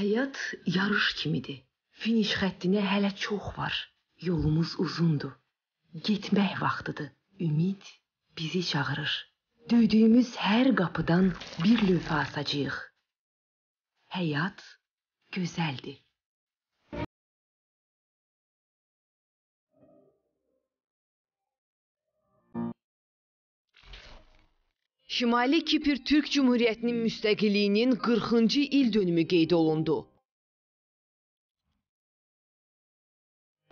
Həyat yarış kimidir. Finiş xəttinə hələ çox var. Yolumuz uzundur. Getmək vaxtıdır. Ümid bizi çağırır. Döydüyümüz hər qapıdan bir lövhə asacağıq. Həyat gözəldir. Şimali Kipr Türk Cümhuriyyətinin müstəqilliyinin 40-cı il dönümü qeyd olundu.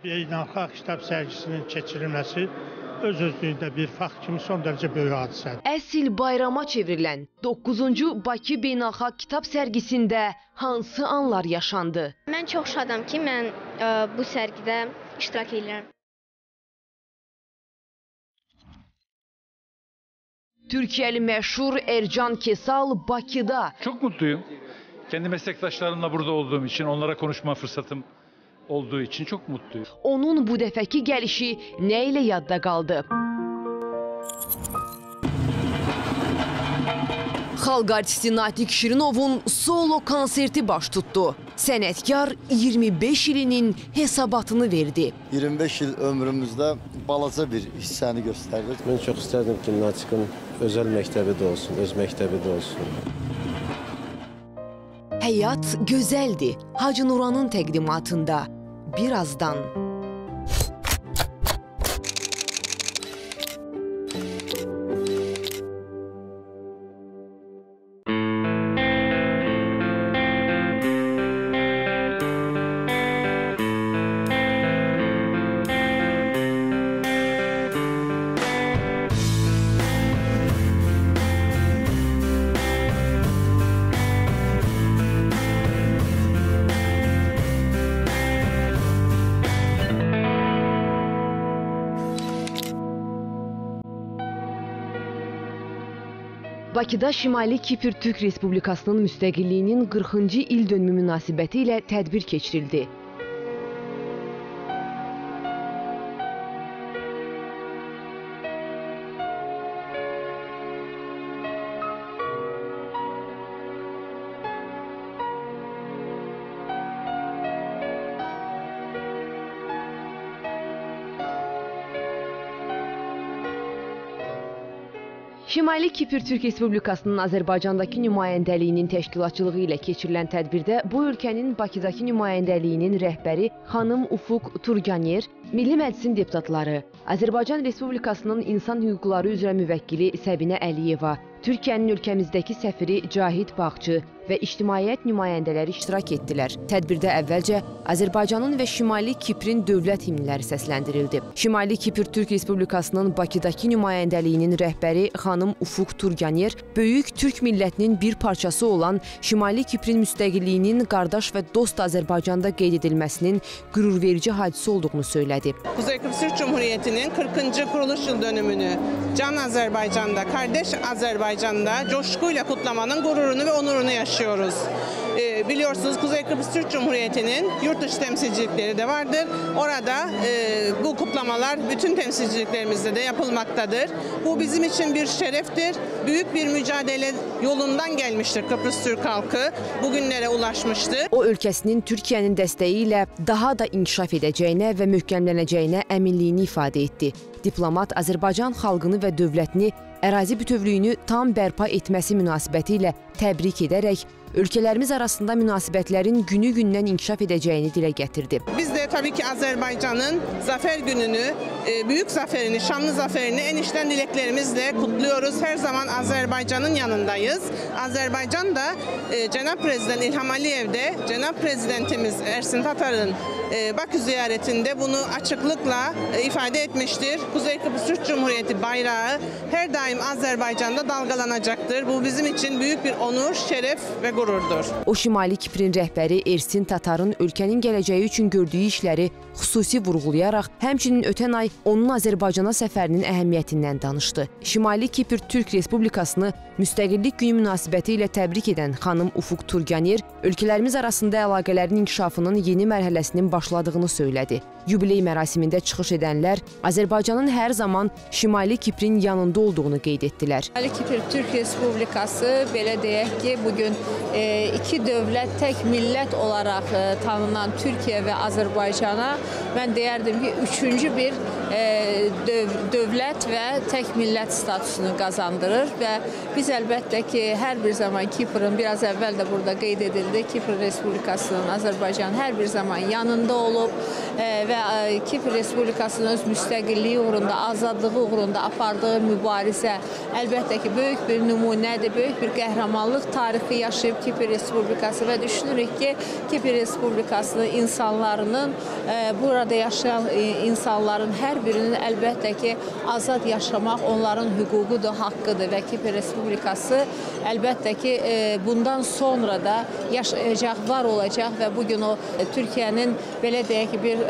Beynəlxalq kitab sərgisinin keçirilməsi öz-özlüyündə bir fakt kimi son dərəcə böyük hadisədir. Əsl bayrama çevrilən 9-cu Bakı Beynəlxalq Kitab sərgisində hansı anlar yaşandı? Mən çox şadam ki, mən ə, bu sərgidə iştirak edirəm. Türkiyəli məşhur Ercan Kesal Bakıda Çok mutluyum. Kendi meslektaşlarımla burada olduğum için, onlara konuşma fırsatım olduğu için çok mutluyum. onun bu dəfəki gəlişi nə ilə yadda qaldı? Xalq artisti Natiq Şirinovun solo konserti baş tutdu. Sənətkar 25 ilinin hesabatını verdi. 25 il ömrümüzdə balaca bir hissəni göstərdik. Mən çox istərdim ki, Natiqin özəl məktəbi də olsun, öz məktəbi də olsun. Həyat gözəldir. Hacı Nuranın təqdimatında birazdan Bakıda Şimali Kipr Türk Respublikasının müstəqilliyinin 40-cı il dönümü münasibəti ilə tədbir keçirildi. Şimali Kipr Türk Respublikasının Azərbaycandakı nümayəndəliyinin təşkilatçılığı ilə keçirilən tədbirdə bu ölkənin Bakıdakı nümayəndəliyinin rəhbəri xanım Ufuq Turganer, Milli Məclisin deputatları, Azərbaycan Respublikasının İnsan Hüquqları üzrə müvəkkili Səbinə Əliyeva, Türkiyənin ölkəmizdəki səfiri Cahid Bağçı və ictimaiyyət nümayəndələri iştirak etdilər. Tədbirdə əvvəlcə Azərbaycanın və Şimali Kiprin dövlət himnləri səsləndirildi. Şimali Kipr Türk Respublikasının Bakıdakı nümayəndəliyinin rəhbəri xanım Ufuq Turganer böyük türk millətinin bir parçası olan Şimali Kiprin müstəqilliyinin qardaş və dost Azərbaycanda qeyd edilməsinin qürurverici hadisə olduğunu söylədi. Kuzey Kıbrıs Türk Cumhuriyeti'nin 40. kuruluş yıl dönümünü Can Azerbaycan'da, kardeş Azerbaycan'da coşkuyla kutlamanın gururunu ve onurunu yaşıyoruz. Ee, biliyorsunuz Kuzey Kıbrıs Türk Cumhuriyeti'nin yurt dışı temsilcilikleri de vardır. Orada e, bu kutlamalar bütün temsilciliklerimizde de yapılmaktadır. Bu bizim için bir şereftir. Büyük bir mücadele yolundan gelmiştir Kıbrıs Türk halkı. Bugünlere ulaşmıştır. O ölkəsinin Türkiyənin dəstəyi ilə daha da inkişaf edəcəyinə və möhkəmlənəcəyinə əminliyini ifadə etdi. Diplomat Azərbaycan xalqını və dövlətini ərazi bütövlüyünü tam bərpa etməsi münasibəti ilə təbrik edərək ölkələrimiz arasında münasibətlərin günü-gündən inkişaf edəcəyini dilə gətirdi. Biz de tabii ki Azerbaycan'ın zafer gününü, e, büyük zaferini, şanlı zaferini en içten dileklerimizle kutluyoruz. Her zaman Azerbaycan'ın yanındayız. Azerbaycan da e, Cenab Prezident İlham Aliyev de Cenab Prezidentimiz Ersin Tatar'ın e, Bakü ziyaretinde bunu açıklıkla ifade etmiştir. Kuzey Kıbrıs Türk Cumhuriyeti bayrağı her daim Azerbaycan'da dalgalanacaktır. Bu bizim için büyük bir onur, şeref ve gururdur. O Şimali Kiprin rəhbəri Ersin Tatarın ölkənin gələcəyi üçün gördüyü işləri xüsusi vurğulayaraq, həmçinin ötən ay onun Azərbaycana səfərinin əhəmiyyətindən danışdı. Şimali Kipr Türk Respublikasını Müstəqillik Günü münasibəti ilə təbrik edən xanım Ufuq Turganer ölkələrimiz arasında əlaqələrin inkişafının yeni mərhələsinin başladığını söylədi. Yubiley mərasimində çıxış edənlər Azərbaycanın hər zaman Şimali Kiprin yanında olduğunu qeyd etdilər. Ali Kipr Türk Respublikası belə deyək ki, bu gün iki dövlət, tək millət olaraq e, tanınan Türkiyə və Azərbaycana mən deyərdim ki, üçüncü bir e, döv dövlət və tək millət statusunu qazandırır və biz əlbəttə ki, hər bir zaman Kiprın biraz əvvəl də burada qeyd edildi, Kipr Respublikasının Azərbaycan hər bir zaman yanında olub e, və e, Kipr Respublikasının öz müstəqilliyi uğrunda, azadlığı uğrunda apardığı mübarizə əlbəttə ki, böyük bir nümunədir, böyük bir qəhrəmanlıq tarixi yaşayıb Kipr Respublikası və düşünürük ki, Kipr Respublikasının insanlarının e, burada yaşayan e, insanların hər birinin əlbəttə ki, azad yaşamaq onların hüququdur, haqqıdır və Kipr Respublikası əlbəttə ki, e, bundan sonra da yaşayacaq, var olacaq və bu gün o Türkiyənin belə deyək ki, bir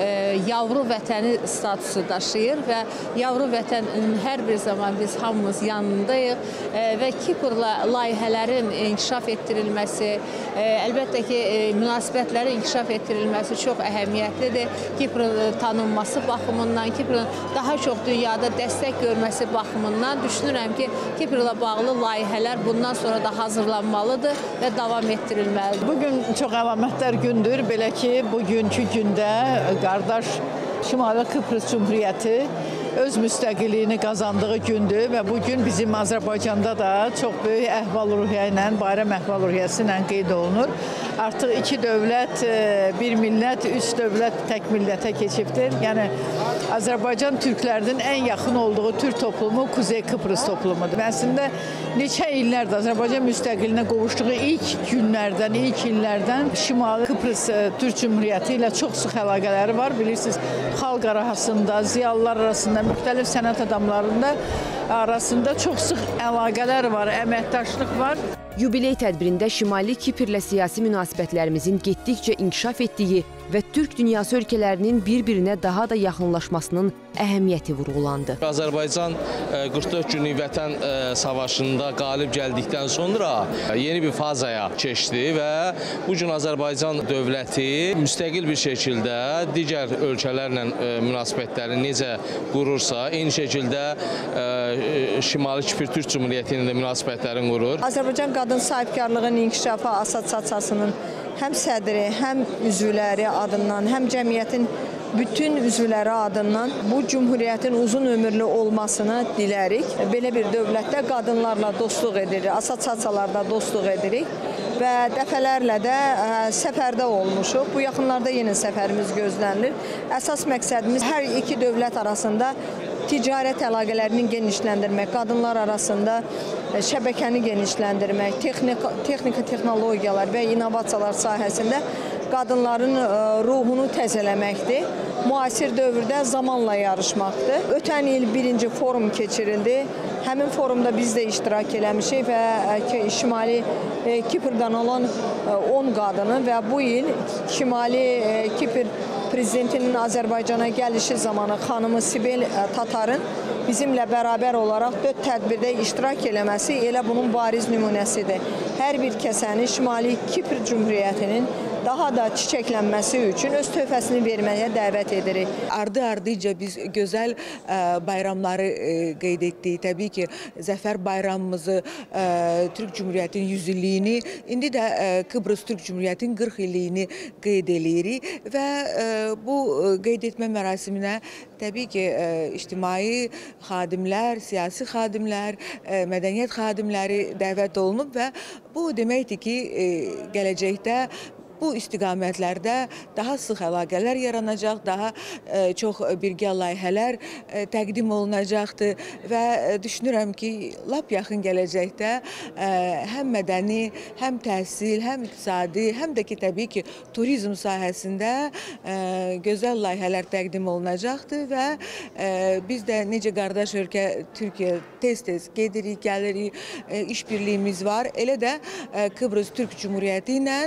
yavru vətəni statusu daşıyır və yavru vətənin hər bir zaman biz hamımız yanındayıq və Kiprla layihələrin inkişaf etdirilməsi, e, əlbəttə ki, e, münasibətlərin inkişaf etdirilməsi çox əhəmiyyətlidir. Kiprın e, tanınması baxımından, Kiprın daha çox dünyada dəstək görməsi baxımından düşünürəm ki, Kiprlə bağlı layihələr bundan sonra da hazırlanmalıdır və davam etdirilməlidir. Bu gün çox əlamətdar gündür. Belə ki, bugünkü gündə qardaş Şimali Kıbrıs Cümhuriyyəti öz müstəqilliyini qazandığı gündür və bu gün bizim Azərbaycanda da çox böyük əhval-ruhiyyə ilə, bayram əhval-ruhiyyəsi ilə qeyd olunur. Artıq iki dövlət, e, bir millət, üç dövlət tək millətə keçibdir. Yəni Azərbaycan türklərinin ən yaxın olduğu türk toplumu Kuzey Kıbrıs toplumudur. Əslində neçə illərdir Azərbaycan müstəqiliyinə qovuşduğu ilk günlərdən, ilk illərdən Şimali Kıbrıs e, Türk Cümhuriyyəti ilə çox sıx əlaqələri var. Bilirsiniz, xalq arasında, ziyalılar arasında, müxtəlif sənət adamlarında arasında çox sıx əlaqələr var, əməkdaşlıq var. Yubiley tədbirində Şimali Kiprlə siyasi münasibətlərimizin getdikcə inkişaf etdiyi və Türk dünyası ölkələrinin bir-birinə daha da yaxınlaşmasının əhəmiyyəti vurğulandı. Azərbaycan e, 44 günlük vətən e, savaşında qalib gəldikdən sonra e, yeni bir fazaya keçdi və bu gün Azərbaycan dövləti müstəqil bir şəkildə digər ölkələrlə münasibətləri necə qurursa, eyni şəkildə Şimali Kipr Türk Cümhuriyyəti ilə də münasibətlərini qurur. Azərbaycan qadın sahibkarlığının inkişafı assosiasiyasının həm sədri, həm üzvləri adından, həm cəmiyyətin bütün üzvləri adından bu cümhuriyyətin uzun ömürlü olmasını dilərik. Belə bir dövlətdə qadınlarla dostluq edirik, assosiasiyalarda dostluq edirik və dəfələrlə də ə, səfərdə olmuşuq. Bu yaxınlarda yenə səfərimiz gözlənilir. Əsas məqsədimiz hər iki dövlət arasında ticarət əlaqələrinin genişləndirmək, qadınlar arasında şəbəkəni genişləndirmək, texnika, texnika texnologiyalar və innovasiyalar sahəsində qadınların ruhunu təzələməkdir. Müasir dövrdə zamanla yarışmaqdır. Ötən il birinci forum keçirildi. Həmin forumda biz də iştirak eləmişik və Şimali Kiprdən olan 10 qadını və bu il Şimali Kipr prezidentinin Azərbaycana gəlişi zamanı xanımı Sibel Tatarın bizimlə bərabər olaraq dörd tədbirdə iştirak eləməsi elə bunun bariz nümunəsidir. Hər bir kəsəni Şimali Kipr Cümhuriyyətinin daha da çiçəklənməsi üçün öz töhfəsini verməyə dəvət edirik. Ardı-ardıca biz gözəl ə, bayramları ə, qeyd etdik. Təbii ki, Zəfər bayramımızı, ə, Türk Cümhuriyyətinin 100 illiyini, indi də Kıbrıs Türk Cümhuriyyətinin 40 illiyini qeyd eləyirik və bu qeyd etmə mərasiminə təbii ki, ictimai xadimlər, siyasi xadimlər, mədəniyyət xadimləri dəvət olunub və bu deməkdir ki, gələcəkdə bu istiqamətlərdə daha sıx əlaqələr yaranacaq, daha ə, çox birgə layihələr ə, təqdim olunacaqdır və ə, düşünürəm ki, lap yaxın gələcəkdə həm mədəni, həm təhsil, həm iqtisadi, həm də ki, təbii ki, turizm sahəsində gözəl layihələr təqdim olunacaqdır və biz də necə qardaş ölkə Türkiyə tez-tez gedirik, gəlirik, ə, işbirliyimiz var. Elə də Kıbrıs Türk Cümhuriyyəti ilə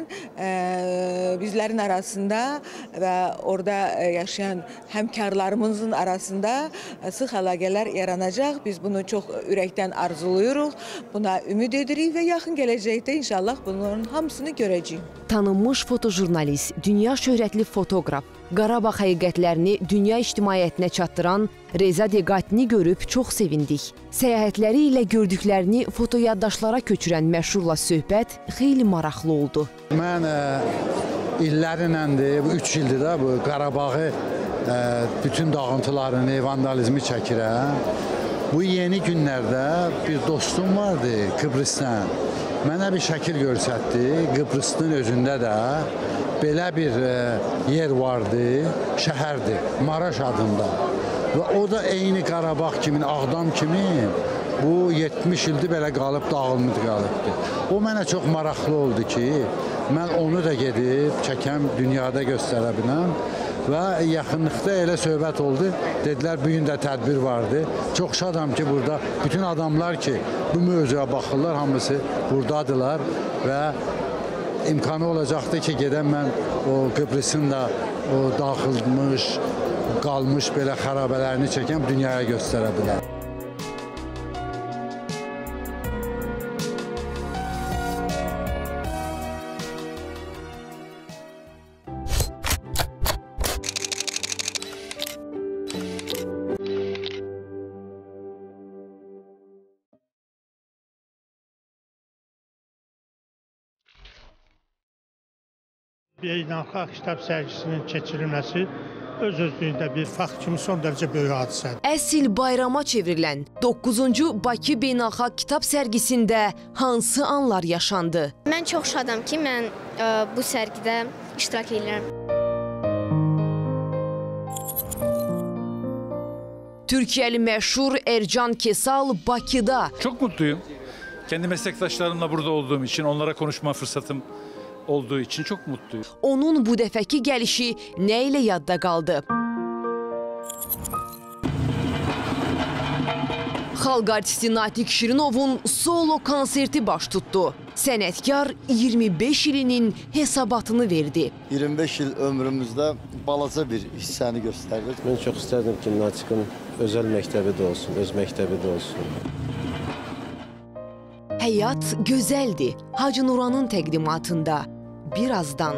bizlərin arasında və orada yaşayan həmkarlarımızın arasında sıx əlaqələr yaranacaq. Biz bunu çox ürəkdən arzuluyuruq, buna ümid edirik və yaxın gələcəkdə inşallah bunların hamısını görəcəyik. Tanınmış fotojurnalist, dünya şöhrətli fotoqraf, Qarabağ həqiqətlərini dünya ictimaiyyətinə çatdıran Reza Deqatini görüb çox sevindik. Səyahətləri ilə gördüklərini fotoyaddaşlara köçürən məşhurla söhbət xeyli maraqlı oldu. Mən ə, illərinəndir, bu 3 ildir də bu Qarabağı ə, bütün dağıntılarını, vandalizmi çəkirəm. Bu yeni günlərdə bir dostum vardı Kıbrısdan. Mənə bir şəkil göstərdi. Kıbrısın özündə də belə bir ə, yer vardı, şəhərdir, Maraş adında. Və o da eyni Qarabağ kimi, Ağdam kimi bu 70 ildir belə qalıb dağılmış qalıbdı. O mənə çox maraqlı oldu ki, mən onu da gedib çəkəm, dünyada göstərə biləm. Və yaxınlıqda elə söhbət oldu. Dedilər bu gün də tədbir vardı. Çox şadam ki, burada bütün adamlar ki, bu mövzuya baxırlar, hamısı burdadılar və imkanı olacaqdı ki, gedən mən o Qıbrısın da o daxilmiş, qalmış belə xarabələrini çəkəm, dünyaya göstərə bilərəm. Beynəlxalq kitab sərgisinin keçirilməsi öz-özlüyündə bir fakt kimi son dərəcə böyük hadisədir. Əsil bayrama çevrilən 9-cu Bakı Beynəlxalq Kitab sərgisində hansı anlar yaşandı? Mən çox şadam ki, mən ə, bu sərgidə iştirak edirəm. Türkiyəli məşhur Ercan Kesal Bakıda Çok mutluyum. Kendi meslektaşlarımla burada olduğum için, onlara konuşma fırsatım olduğu için çok mutluyum. onun bu dəfəki gəlişi nə ilə yadda qaldı? Xalq artisti Natiq Şirinovun solo konserti baş tutdu. Sənətkar 25 ilinin hesabatını verdi. 25 il ömrümüzdə balaca bir hissəni göstərdik. Mən çox istərdim ki, Natiqin özəl məktəbi də olsun, öz məktəbi də olsun. Həyat gözəldir. Hacı Nuranın təqdimatında birazdan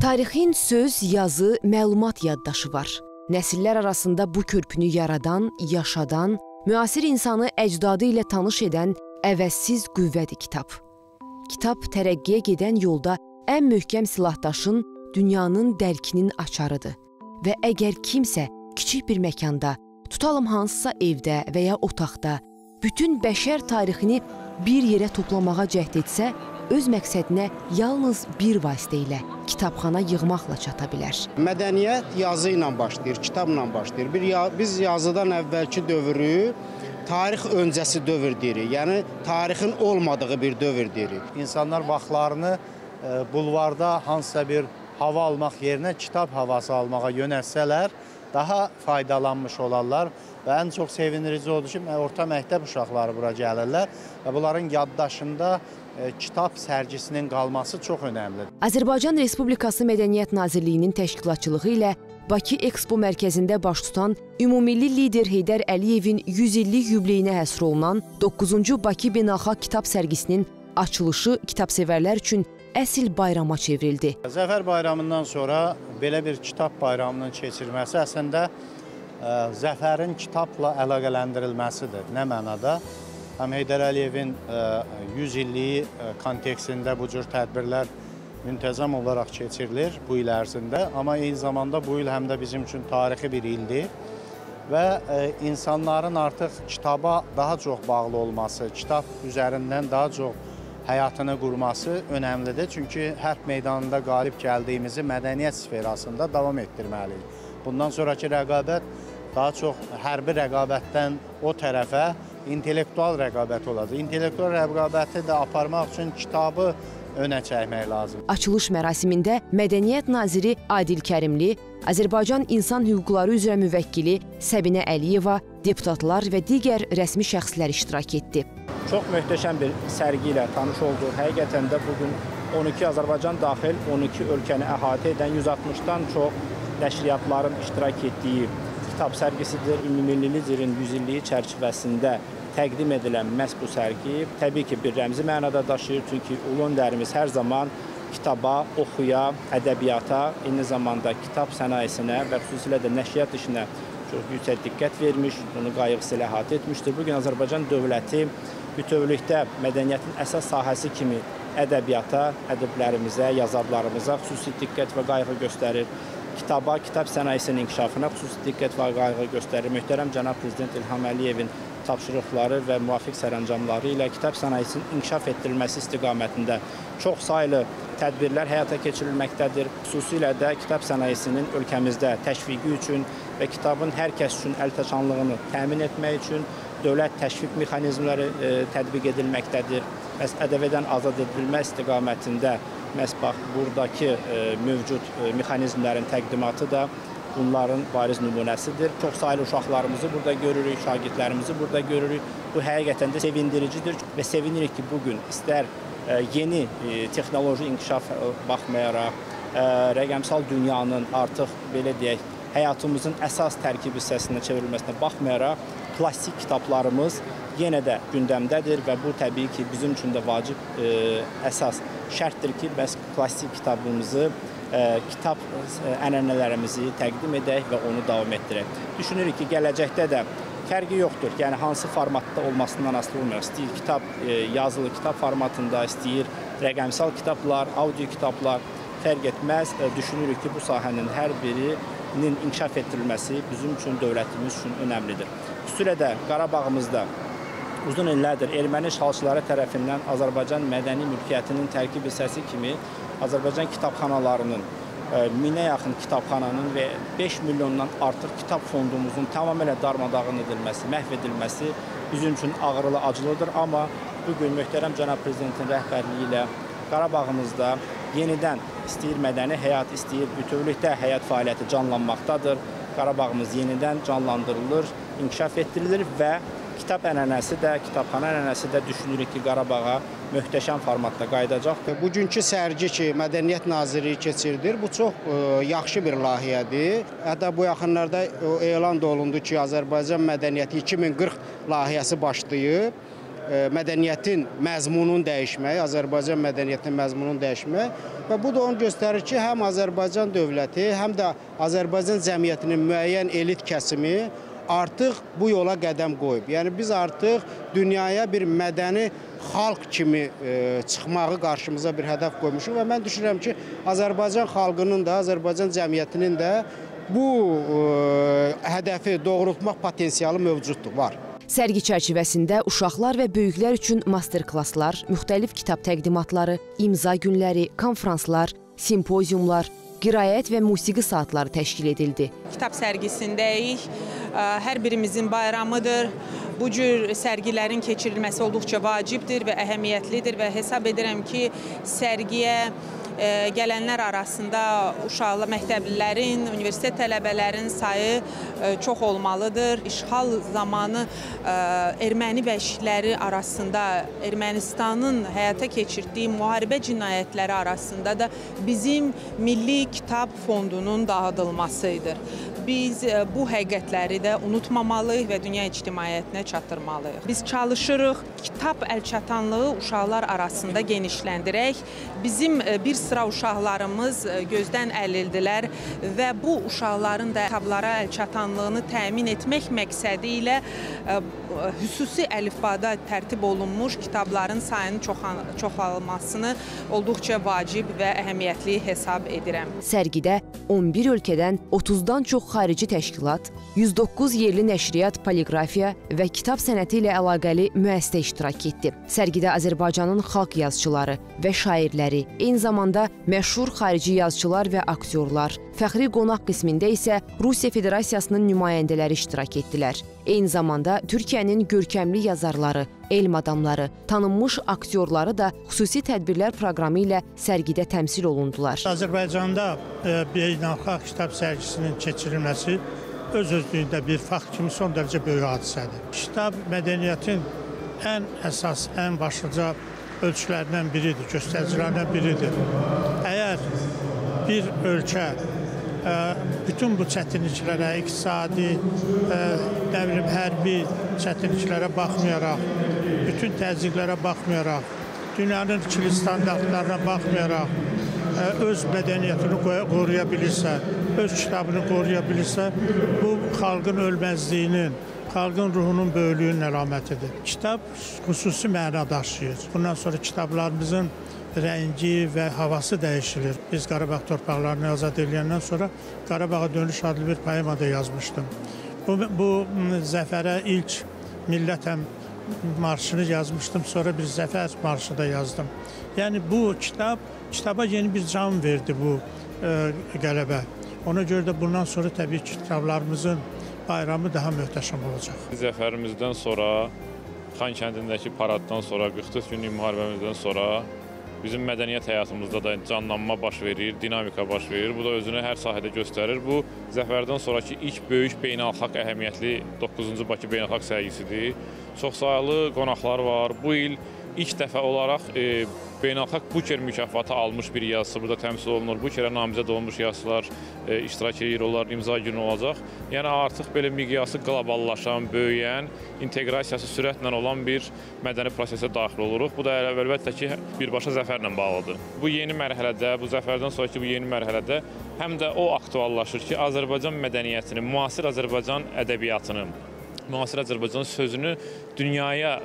Tarixin söz, yazı, məlumat yaddaşı var. Nəsillər arasında bu körpünü yaradan, yaşadan, müasir insanı əcdadı ilə tanış edən əvəzsiz qüvvədir kitab. Kitab tərəqqiyə gedən yolda ən möhkəm silahdaşın dünyanın dərkinin açarıdır. Və əgər kimsə kiçik bir məkanda, tutalım hansısa evdə və ya otaqda bütün bəşər tarixini bir yerə toplamağa cəhd etsə, öz məqsədinə yalnız bir vasitə ilə kitabxana yığmaqla çata bilər. Mədəniyyət yazı ilə başlayır, kitabla başlayır. Bir ya, biz yazıdan əvvəlki dövrü tarix öncəsi dövr deyirik. Yəni tarixin olmadığı bir dövr deyirik. İnsanlar vaxtlarını e, bulvarda hansısa bir hava almaq yerinə kitab havası almağa yönəlsələr daha faydalanmış olarlar və ən çox sevindirici odur ki, orta məktəb uşaqları bura gəlirlər və bunların yaddaşında e, kitab sərgisinin qalması çox önəmlidir. Azərbaycan Respublikası Mədəniyyət Nazirliyinin təşkilatçılığı ilə Bakı Ekspo mərkəzində baş tutan Ümumilli lider Heydər Əliyevin 100 illik yubileyinə həsr olunan 9-cu Bakı Beynəlxalq Kitab sərgisinin açılışı kitabsevərlər üçün əsl bayrama çevrildi. Zəfər bayramından sonra belə bir kitab bayramının keçirilməsi əslində ə, zəfərin kitabla əlaqələndirilməsidir. Nə mənada? Həm Heydər Əliyevin ə, 100 illiyi ə, kontekstində bu cür tədbirlər müntəzəm olaraq keçirilir bu il ərzində, amma eyni zamanda bu il həm də bizim üçün tarixi bir ildir və insanların artıq kitaba daha çox bağlı olması, kitab üzərindən daha çox həyatını qurması önəmlidir. Çünki hərb meydanında qalib gəldiyimizi mədəniyyət sferasında davam etdirməliyik. Bundan sonraki rəqabət daha çox hərbi rəqabətdən o tərəfə intellektual rəqabət olacaq. İntellektual rəqabəti də aparmaq üçün kitabı önə çəkmək lazımdır. Açılış mərasimində Mədəniyyət naziri Adil Kərimli, Azərbaycan İnsan Hüquqları üzrə müvəkkili Səbinə Əliyeva, deputatlar və digər rəsmi şəxslər iştirak etdi. Çox möhtəşəm bir sərgi ilə tanış olduq. Həqiqətən də bu gün 12 Azərbaycan daxil 12 ölkəni əhatə edən 160-dan çox nəşriyyatların iştirak etdiyi kitab sərgisidir. Ümummilli liderin 100 illiyi çərçivəsində təqdim edilən məhz bu sərgi təbii ki, bir rəmzi mənada daşıyır. Çünki ulu öndərimiz hər zaman kitaba, oxuya, ədəbiyyata, eyni zamanda kitab sənayesinə və xüsusilə də nəşriyyat işinə çox yüksək diqqət vermiş, bunu qayğısı ilə əhatə etmişdir. Bu gün Azərbaycan dövləti bütövlükdə mədəniyyətin əsas sahəsi kimi ədəbiyyata, ədəblərimizə, yazarlarımıza xüsusi diqqət və qayğı göstərir. Kitaba, kitab sənayesinin inkişafına xüsusi diqqət və qayğı göstərir. Möhtərəm cənab prezident İlham Əliyevin tapşırıqları və müvafiq sərəncamları ilə kitab sənayesinin inkişaf etdirilməsi istiqamətində çox saylı tədbirlər həyata keçirilməkdədir. Xüsusilə də kitab sənayesinin ölkəmizdə təşviqi üçün və kitabın hər kəs üçün əltəçanlığını təmin etmək üçün dövlət təşviq mexanizmləri e, tətbiq edilməkdədir. Məs ədəbiyyatdan azad edilmə istiqamətində məhz bax buradakı e, mövcud e, mexanizmlərin təqdimatı da bunların bariz nümunəsidir. Çox saylı uşaqlarımızı burada görürük, şagirdlərimizi burada görürük. Bu həqiqətən də sevindiricidir və sevinirik ki, bu gün istər yeni texnoloji inkişaf baxmayaraq, rəqəmsal dünyanın artıq belə deyək, həyatımızın əsas tərkib hissəsinə çevrilməsinə baxmayaraq, klassik kitablarımız yenə də gündəmdədir və bu təbii ki, bizim üçün də vacib ə, əsas şərtdir ki, bəs klassik kitabımızı ə, kitab ənənələrimizi təqdim edək və onu davam etdirək. Düşünürük ki, gələcəkdə də fərqi yoxdur. Yəni hansı formatda olmasından asılı olmayaraq, istəyir kitab ə, yazılı kitab formatında, istəyir rəqəmsal kitablar, audio kitablar fərq etməz. Düşünürük ki, bu sahənin hər birinin inkişaf etdirilməsi bizim üçün, dövlətimiz üçün önəmlidir. Xüsusilə də Qarabağımızda uzun illərdir erməni işğalçıları tərəfindən Azərbaycan mədəni mülkiyyətinin tərkib hissəsi kimi Azərbaycan kitabxanalarının minə yaxın kitabxananın və 5 milyondan artıq kitab fondumuzun tamamilə darmadağın edilməsi, məhv edilməsi bizim üçün ağrılı, acılıdır. Amma bu gün möhtərəm cənab prezidentin rəhbərliyi ilə Qarabağımızda yenidən istəyir mədəni həyat, istəyir bütövlükdə həyat fəaliyyəti canlanmaqdadır. Qarabağımız yenidən canlandırılır, inkişaf etdirilir və kitab ənənəsi də, kitabxana ənənəsi də düşünürük ki, Qarabağa möhtəşəm formatda qayıdacaq. Bugünkü sərgi ki, Mədəniyyət Nazirliyi keçirdir. Bu çox ə, yaxşı bir layihədir. Hətta bu yaxınlarda ə, elan da olundu ki, Azərbaycan mədəniyyəti 2040 layihəsi başlayıb mədəniyyətin məzmununu dəyişmək, Azərbaycan mədəniyyətinin məzmununu dəyişmək və bu da onu göstərir ki, həm Azərbaycan dövləti, həm də Azərbaycan cəmiyyətinin müəyyən elit kəsimi artıq bu yola qədəm qoyub. Yəni biz artıq dünyaya bir mədəni xalq kimi e, çıxmağı qarşımıza bir hədəf qoymuşuq və mən düşünürəm ki, Azərbaycan xalqının da, Azərbaycan cəmiyyətinin də bu e, hədəfi doğrultmaq potensialı mövcuddur, var. Sərgi çərçivəsində uşaqlar və böyüklər üçün master-klasslar, müxtəlif kitab təqdimatları, imza günləri, konfranslar, simpoziumlar, qiraət və musiqi saatları təşkil edildi. Kitab sərgisindəyik. Hər birimizin bayramıdır. Bu cür sərgilərin keçirilməsi olduqca vacibdir və əhəmiyyətlidir və hesab edirəm ki, sərgiyə gələnlər arasında uşaqlar, məktəblilərin, universitet tələbələrinin sayı çox olmalıdır. İşğal zamanı erməni vəhşiləri arasında Ermənistanın həyata keçirdiyi müharibə cinayətləri arasında da bizim Milli Kitab Fondunun dağıdılmasıdır. Biz bu həqiqətləri də unutmamalıyıq və dünya ictimaiyyətinə çatdırmalıyıq. Biz çalışırıq kitab əlçatanlığı uşaqlar arasında genişləndirək. Bizim bir sıra uşaqlarımız gözdən əlildilər və bu uşaqların da kitablara əlçatanlığını təmin etmək məqsədi ilə xüsusi əlifbada tərtib olunmuş kitabların sayının çoxalmasını olduqca vacib və əhəmiyyətli hesab edirəm. Sərgidə 11 ölkədən 30-dan çox xarici təşkilat, 109 yerli nəşriyyat, poliqrafiya və kitab sənəti ilə əlaqəli müəssisə iştirak etdi. Sərgidə Azərbaycanın xalq yazıçıları və şairləri, eyni zamanda məşhur xarici yazıçılar və aktyorlar, fəxri qonaq qismində isə Rusiya Federasiyasının nümayəndələri iştirak etdilər. Eyni zamanda Türkiyənin görkəmli yazarları, elm adamları, tanınmış aktyorları da xüsusi tədbirlər proqramı ilə sərgidə təmsil olundular. Azərbaycanda e, beynəlxalq kitab sərgisinin keçirilməsi öz-özlüyündə bir fakt kimi son dərəcə böyük hadisədir. Kitab mədəniyyətin ən əsas, ən başlıca ölçülərindən biridir, göstəricilərindən biridir. Əgər bir ölkə bütün bu çətinliklərə, iqtisadi, nə bilim, hərbi çətinliklərə baxmayaraq, bütün təzyiqlərə baxmayaraq, dünyanın ikili standartlarına baxmayaraq öz mədəniyyətini qoruya bilirsə, öz kitabını qoruya bilirsə, bu xalqın ölməzliyinin, xalqın ruhunun böyüklüyünün əlamətidir. Kitab xüsusi məna daşıyır. Bundan sonra kitablarımızın rəngi və havası dəyişilir. Biz Qarabağ torpaqlarını azad edəndən sonra Qarabağa dönüş adlı bir poema da yazmışdım. Bu, bu zəfərə ilk millətəm marşını yazmışdım, sonra bir zəfər marşı da yazdım. Yəni bu kitab kitaba yeni bir can verdi bu e, qələbə. Ona görə də bundan sonra təbii ki, kitablarımızın bayramı daha möhtəşəm olacaq. Zəfərimizdən sonra Xan kəndindəki paraddan sonra 44 günlük müharibəmizdən sonra bizim mədəniyyət həyatımızda da canlanma baş verir, dinamika baş verir. Bu da özünü hər sahədə göstərir. Bu zəfərdən sonrakı ilk böyük beynəlxalq əhəmiyyətli 9-cu Bakı beynəlxalq sərgisidir. Çoxsaylı qonaqlar var. Bu il ilk dəfə olaraq e, beynəlxalq Buker mükafatı almış bir yazısı burada təmsil olunur. Bukerə namizəd olmuş yazıçılar e, iştirak edir, onlar imza günü olacaq. Yəni artıq belə miqyası qloballaşan, böyüyən, inteqrasiyası sürətlə olan bir mədəni prosesə daxil oluruq. Bu da əlbəttə ki, birbaşa zəfərlə bağlıdır. Bu yeni mərhələdə, bu zəfərdən sonraki bu yeni mərhələdə həm də o aktuallaşır ki, Azərbaycan mədəniyyətini, müasir Azərbaycan ədəbiyyatını, müasir Azərbaycan sözünü dünyaya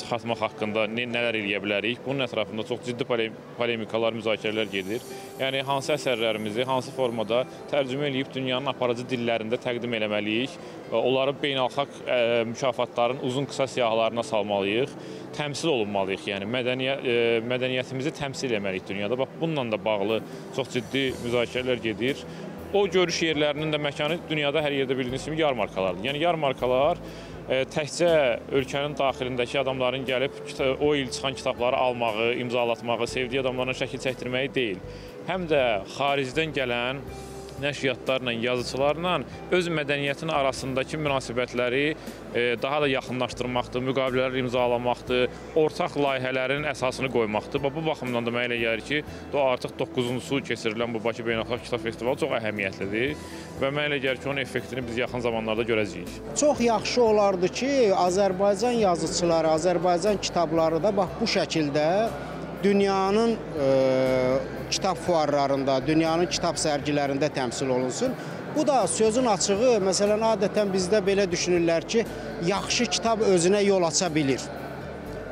çıxartmaq haqqında nə, nələr eləyə bilərik? Bunun ətrafında çox ciddi polemikalar, müzakirələr gedir. Yəni hansı əsərlərimizi hansı formada tərcümə eləyib dünyanın aparıcı dillərində təqdim eləməliyik? Onları beynəlxalq ə, mükafatların uzun-qısa siyahılarına salmalıyıq. Təmsil olunmalıyıq. Yəni mədəniyyət ə, mədəniyyətimizi təmsil etməliyik dünyada. Bax bununla da bağlı çox ciddi müzakirələr gedir. O görüş yerlərinin də məkanı dünyada hər yerdə bildiyiniz kimi yarmarkalardır. Yəni yarmarkalar təkcə ölkənin daxilindəki adamların gəlib o il çıxan kitabları almağı, imzalatmağı, sevdiyi adamlarla şəkil çəkdirməyi deyil. Həm də xaricdən gələn nəşriyyatlarla, yazıçılarla öz mədəniyyətin arasındakı münasibətləri e, daha da yaxınlaşdırmaqdır, müqavilələr imzalamaqdır, ortaq layihələrin əsasını qoymaqdır. Bu baxımdan da mənə elə gəlir ki, artıq 9-cu keçirilən bu Bakı Beynəlxalq Kitab Festivalı çox əhəmiyyətlidir və mənə elə gəlir ki, onun effektini biz yaxın zamanlarda görəcəyik. Çox yaxşı olardı ki, Azərbaycan yazıçıları, Azərbaycan kitabları da bax bu şəkildə dünyanın e, kitab fuarlarında, dünyanın kitab sərgilərində təmsil olunsun. Bu da sözün açığı, məsələn, adətən bizdə belə düşünürlər ki, yaxşı kitab özünə yol aça bilir.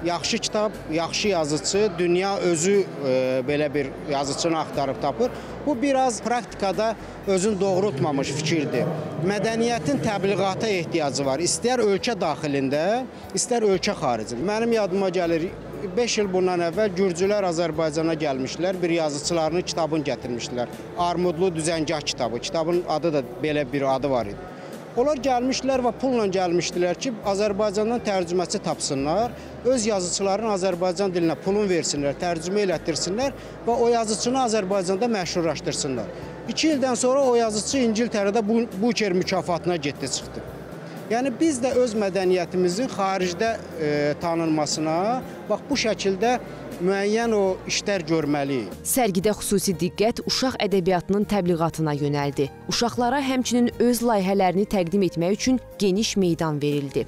Yaxşı kitab, yaxşı yazıcı, dünya özü e, belə bir yazıcını axtarıb tapır. Bu biraz praktikada özünü doğrultmamış fikirdir. Mədəniyyətin təbliğata ehtiyacı var. İstər ölkə daxilində, istər ölkə xaricində. Mənim yadıma gəlir 5 il bundan əvvəl Gürcülər Azərbaycana gəlmişdilər, bir yazıçılarını kitabını gətirmişdilər. Armudlu Düzəngah kitabı. Kitabın adı da belə bir adı var idi. Onlar gəlmişdilər və pulla gəlmişdilər ki, Azərbaycandan tərcüməçi tapsınlar, öz yazıçılarını Azərbaycan dilinə pulun versinlər, tərcümə elətdirsinlər və o yazıçını Azərbaycanda məşhurlaşdırsınlar. 2 ildən sonra o yazıçı İngiltərədə Booker mükafatına getdi, çıxdı. Yəni biz də öz mədəniyyətimizin xaricdə e, tanınmasına bax bu şəkildə müəyyən o işlər görməliyik. Sərgidə xüsusi diqqət uşaq ədəbiyyatının təbliğatına yönəldi. Uşaqlara həmçinin öz layihələrini təqdim etmək üçün geniş meydan verildi.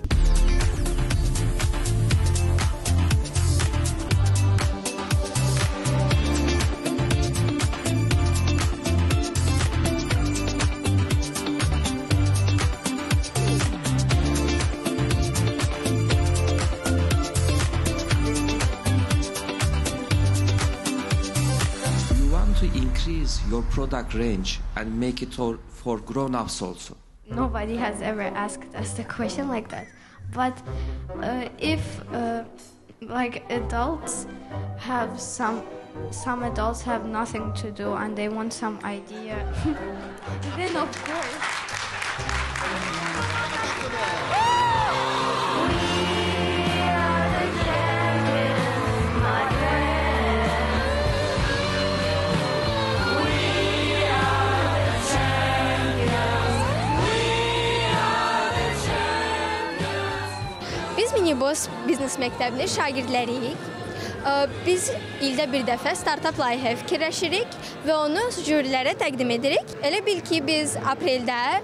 Product range and make it all for grown-ups also? Nobody has ever asked us a question like that. But uh, if uh, like adults have some some adults have nothing to do and they want some idea, then of course. Minibus biznes məktəbinin şagirdləriyik. Biz ildə bir dəfə startap layihə fikirləşirik və onu jürilərə təqdim edirik. Elə bil ki, biz apreldə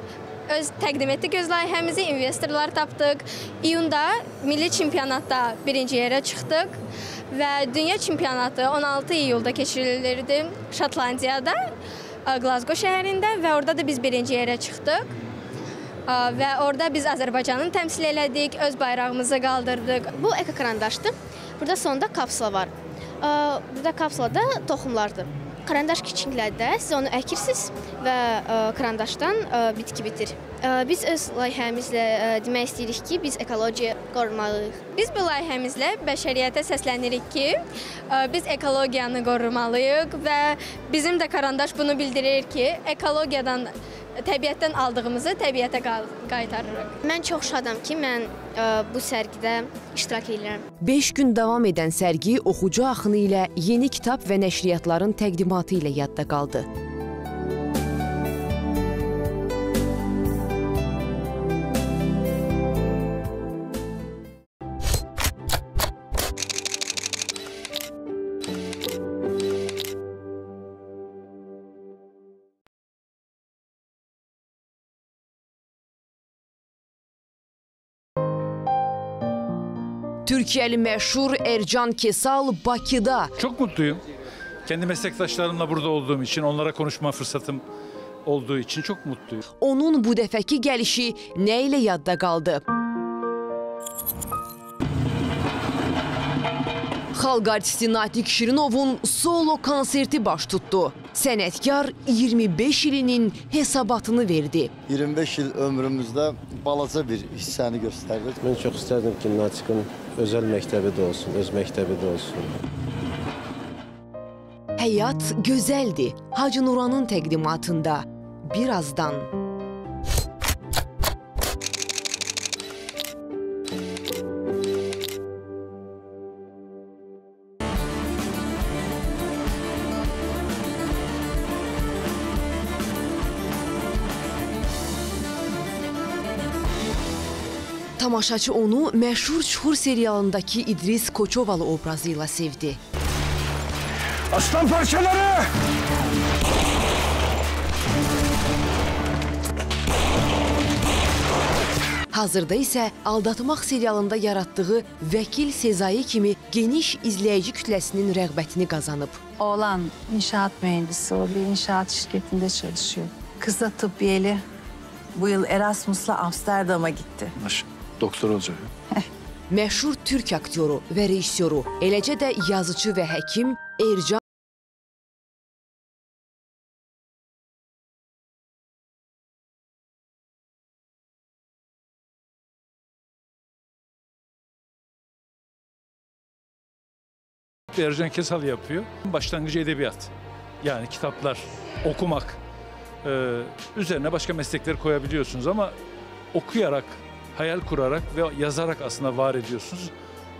öz təqdim etdik öz layihəmizi, investorlar tapdıq. İyunda milli çempionatda birinci yerə çıxdıq və dünya çempionatı 16 iyulda keçirilirdi Şotlandiyada, Glasgow şəhərində və orada da biz birinci yerə çıxdıq. Və orada biz Azərbaycanı təmsil elədik, öz bayrağımızı qaldırdıq. Bu ekokrandaşdır. Burada sonunda kapsula var. Burada kapsulada toxumlardır. Karandaş kiçiklərdə siz onu əkirsiniz və karandaşdan bitki bitir. Biz öz layihəmizlə demək istəyirik ki, biz ekologiya qorumalıyıq. Biz bu layihəmizlə bəşəriyyətə səslənirik ki, biz ekologiyanı qorumalıyıq və bizim də karandaş bunu bildirir ki, ekologiyadan təbiətdən aldığımızı təbiətə qaytarırıq. Mən çox şadam ki, mən ə, bu sərgidə iştirak edirəm. 5 gün davam edən sərgi oxucu axını ilə yeni kitab və nəşriyyatların təqdimatı ilə yadda qaldı. Türkiyəli məşhur Ercan Kesal Bakıda. Çok mutluyum. Kendi meslektaşlarımla burada olduğum için, onlara konuşma fırsatım olduğu için çok mutluyum. Onun bu dəfəki gəlişi nə ilə yadda qaldı? Xalq artisti Natiq Şirinovun solo konserti baş tutdu. Sənətkar 25 ilinin hesabatını verdi. 25 il ömrümüzdə balaca bir hissəni göstərdik. Mən çox istərdim ki, Natiqin özəl məktəbi də olsun, öz məktəbi də olsun. Həyat gözəldir. Hacı Nuranın təqdimatında. Birazdan Tamaşaçı onu məşhur Çuxur serialındakı İdris Koçovalı obrazı ilə sevdi. Aslan parçaları! Hazırda isə Aldatmaq serialında yaratdığı Vəkil Sezai kimi geniş izləyici kütləsinin rəğbətini qazanıb. Oğlan inşaat mühendisi, o bir inşaat şirketinde çalışıyor. Kız da tıbbiyeli. Bu yıl Erasmus'la Amsterdam'a gitti. Doktor olacak. Məşhur türk aktyoru və rejissoru, eləcə də yazıcı və həkim Ercan Ercan Kesal yapıyor. Başlangıcı edebiyat. Yani kitaplar, okumak. Ee, üzerine başka meslekleri koyabiliyorsunuz ama okuyarak, hayal kurarak ve yazarak aslında var ediyorsunuz.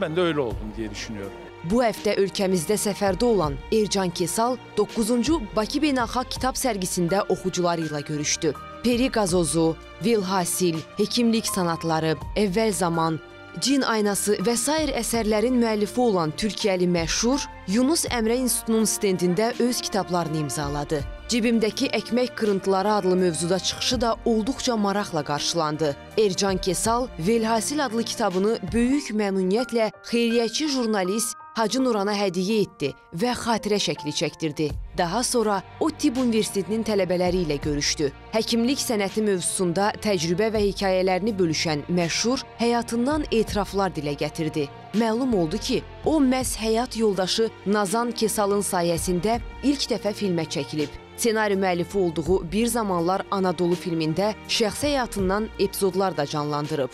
Ben de öyle oldum diye düşünüyorum. Bu həftə ölkəmizdə səfərdə olan Ercan Kesal 9-cu Bakı Beynəlxalq Kitab sərgisində oxucuları ilə görüşdü. Peri qazozu, Vilhasil, hekimlik sanatları, Əvvəl zaman, Cin aynası və sair əsərlərin müəllifi olan Türkiyəli məşhur Yunus Əmrə İnstitutunun stendində öz kitablarını imzaladı. Cibimdəki ekmək qırıntıları adlı mövzuda çıxışı da olduqca maraqla qarşılandı. Ercan Kesal Velhasil adlı kitabını böyük məmnuniyyətlə xeyriyyəçi jurnalist Hacı Nurana hədiyyə etdi və xatirə şəkli çəkdirdi. Daha sonra o tibb universitetinin tələbələri ilə görüşdü. Həkimlik sənəti mövzusunda təcrübə və hekayələrini bölüşən məşhur həyatından etiraflar dilə gətirdi. Məlum oldu ki, o məhz həyat yoldaşı Nazan Kesalın sayəsində ilk dəfə filmə çəkilib. Senari müəllifi olduğu Bir Zamanlar Anadolu filmində şəxsi həyatından epizodlar da canlandırıb.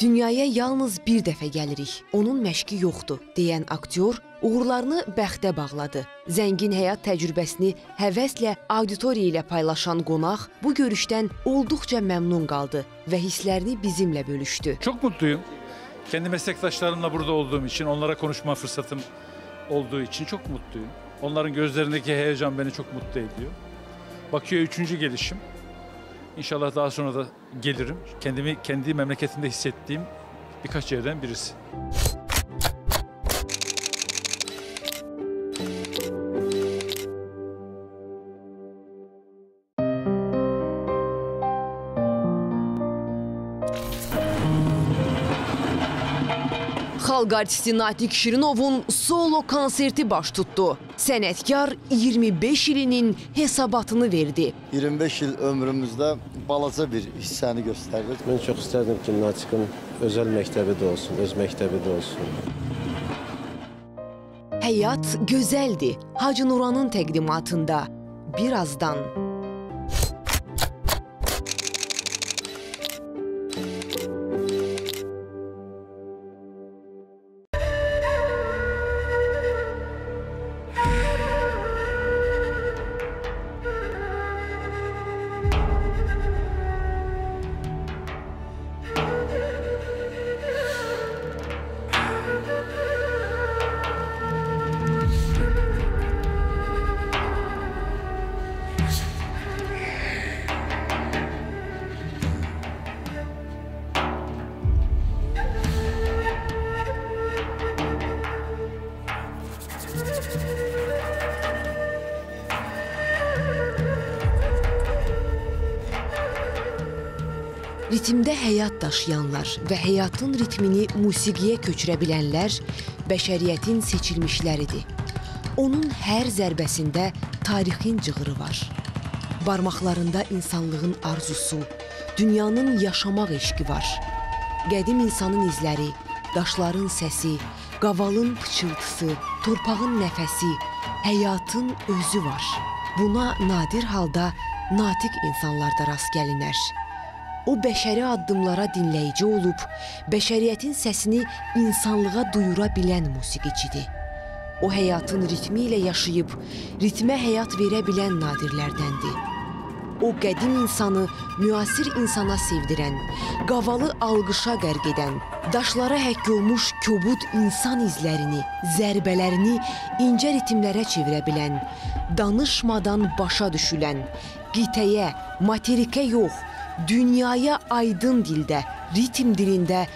Dünyaya yalnız bir dəfə gəlirik. Onun məşqi yoxdur, deyən aktyor uğurlarını bəxtə bağladı. Zəngin həyat təcrübəsini həvəslə auditoriya ilə paylaşan qonaq bu görüşdən olduqca məmnun qaldı və hisslərini bizimlə bölüşdü. Çok mutluyum. Kendi meslektaşlarımla burada olduğum için, onlara konuşma fırsatım olduğu için çok mutluyum. Onların gözlerindeki heyecan beni çok mutlu ediyor. Bakü'ye üçüncü gelişim. İnşallah daha sonra da gelirim. Kendimi kendi memleketimde hissettiğim birkaç yerden birisi. Xalq artisti Natiq Şirinovun solo konserti baş tutdu. Sənətkar 25 ilinin hesabatını verdi. 25 il ömrümüzdə balaca bir hissəni göstərdik. Mən çox istərdim ki, Natiqin özəl məktəbi də olsun, öz məktəbi də olsun. Həyat gözəldir. Hacı Nuranın təqdimatında. Birazdan həyat daşıyanlar və həyatın ritmini musiqiyə köçürə bilənlər bəşəriyyətin seçilmişləridir. Onun hər zərbəsində tarixin cığırı var. Barmaqlarında insanlığın arzusu, dünyanın yaşamaq eşqi var. Qədim insanın izləri, daşların səsi, qavalın pıçıltısı, torpağın nəfəsi, həyatın özü var. Buna nadir halda natiq insanlarda rast gəlinər. O bəşəri addımlara dinləyici olub, bəşəriyyətin səsini insanlığa duyura bilən musiqiçidir. O həyatın ritmi ilə yaşayıb, ritmə həyat verə bilən nadirlərdəndir. O qədim insanı müasir insana sevdirən, qavalı alqışa qərq edən, daşlara həkk olmuş kobud insan izlərini, zərbələrini incə ritmlərə çevirə bilən, danışmadan başa düşülən, qitəyə, materikə yox, dünyaya aydın dildə, ritm dilində,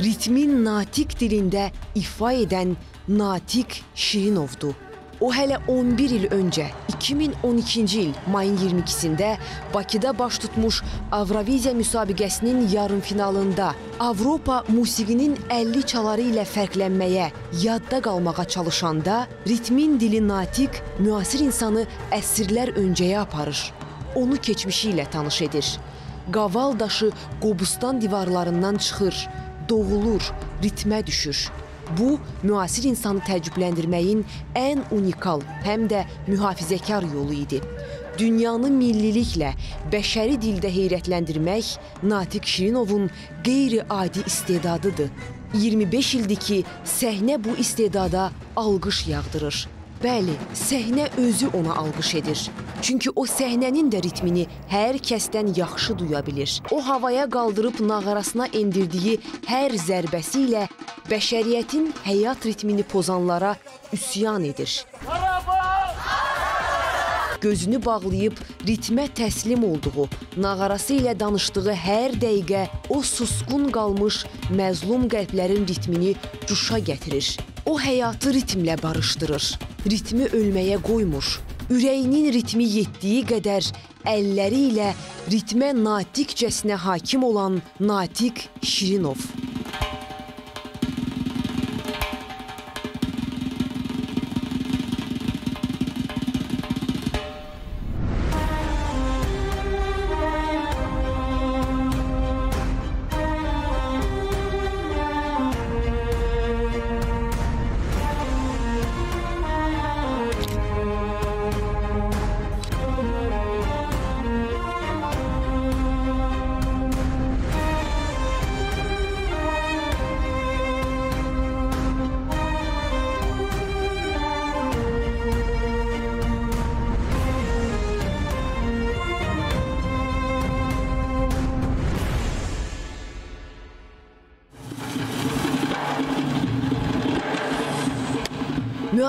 ritmin natiq dilində ifa edən Natiq Şirinovdur. O hələ 11 il öncə 2012-ci il mayın 22-sində Bakıda baş tutmuş Avroviziya müsabiqəsinin yarımfinalında Avropa musiqinin 50 çaları ilə fərqlənməyə, yadda qalmağa çalışanda ritmin dili natiq müasir insanı əsrlər öncəyə aparır. Onu keçmişi ilə tanış edir. Qaval daşı Qobustan divarlarından çıxır, doğulur, ritmə düşür. Bu, müasir insanı təəccübləndirməyin ən unikal, həm də mühafizəkar yolu idi. Dünyanı milliliklə, bəşəri dildə heyrətləndirmək Natiq Şirinovun qeyri-adi istedadıdır. 25 ildir ki, səhnə bu istedada alqış yağdırır. Bəli, səhnə özü ona alqış edir. Çünki o səhnənin də ritmini hər kəsdən yaxşı duya bilir. O havaya qaldırıb nağarasına endirdiyi hər zərbəsi ilə bəşəriyyətin həyat ritmini pozanlara üsyan edir. Gözünü bağlayıb ritmə təslim olduğu, nağarası ilə danışdığı hər dəqiqə o susqun qalmış məzlum qəlblərin ritmini cuşa gətirir. O həyatı ritmlə barışdırır. Ritmi ölməyə qoymur. Ürəyinin ritmi yetdiyi qədər əlləri ilə ritmə natiqcəsinə hakim olan Natiq Şirinov.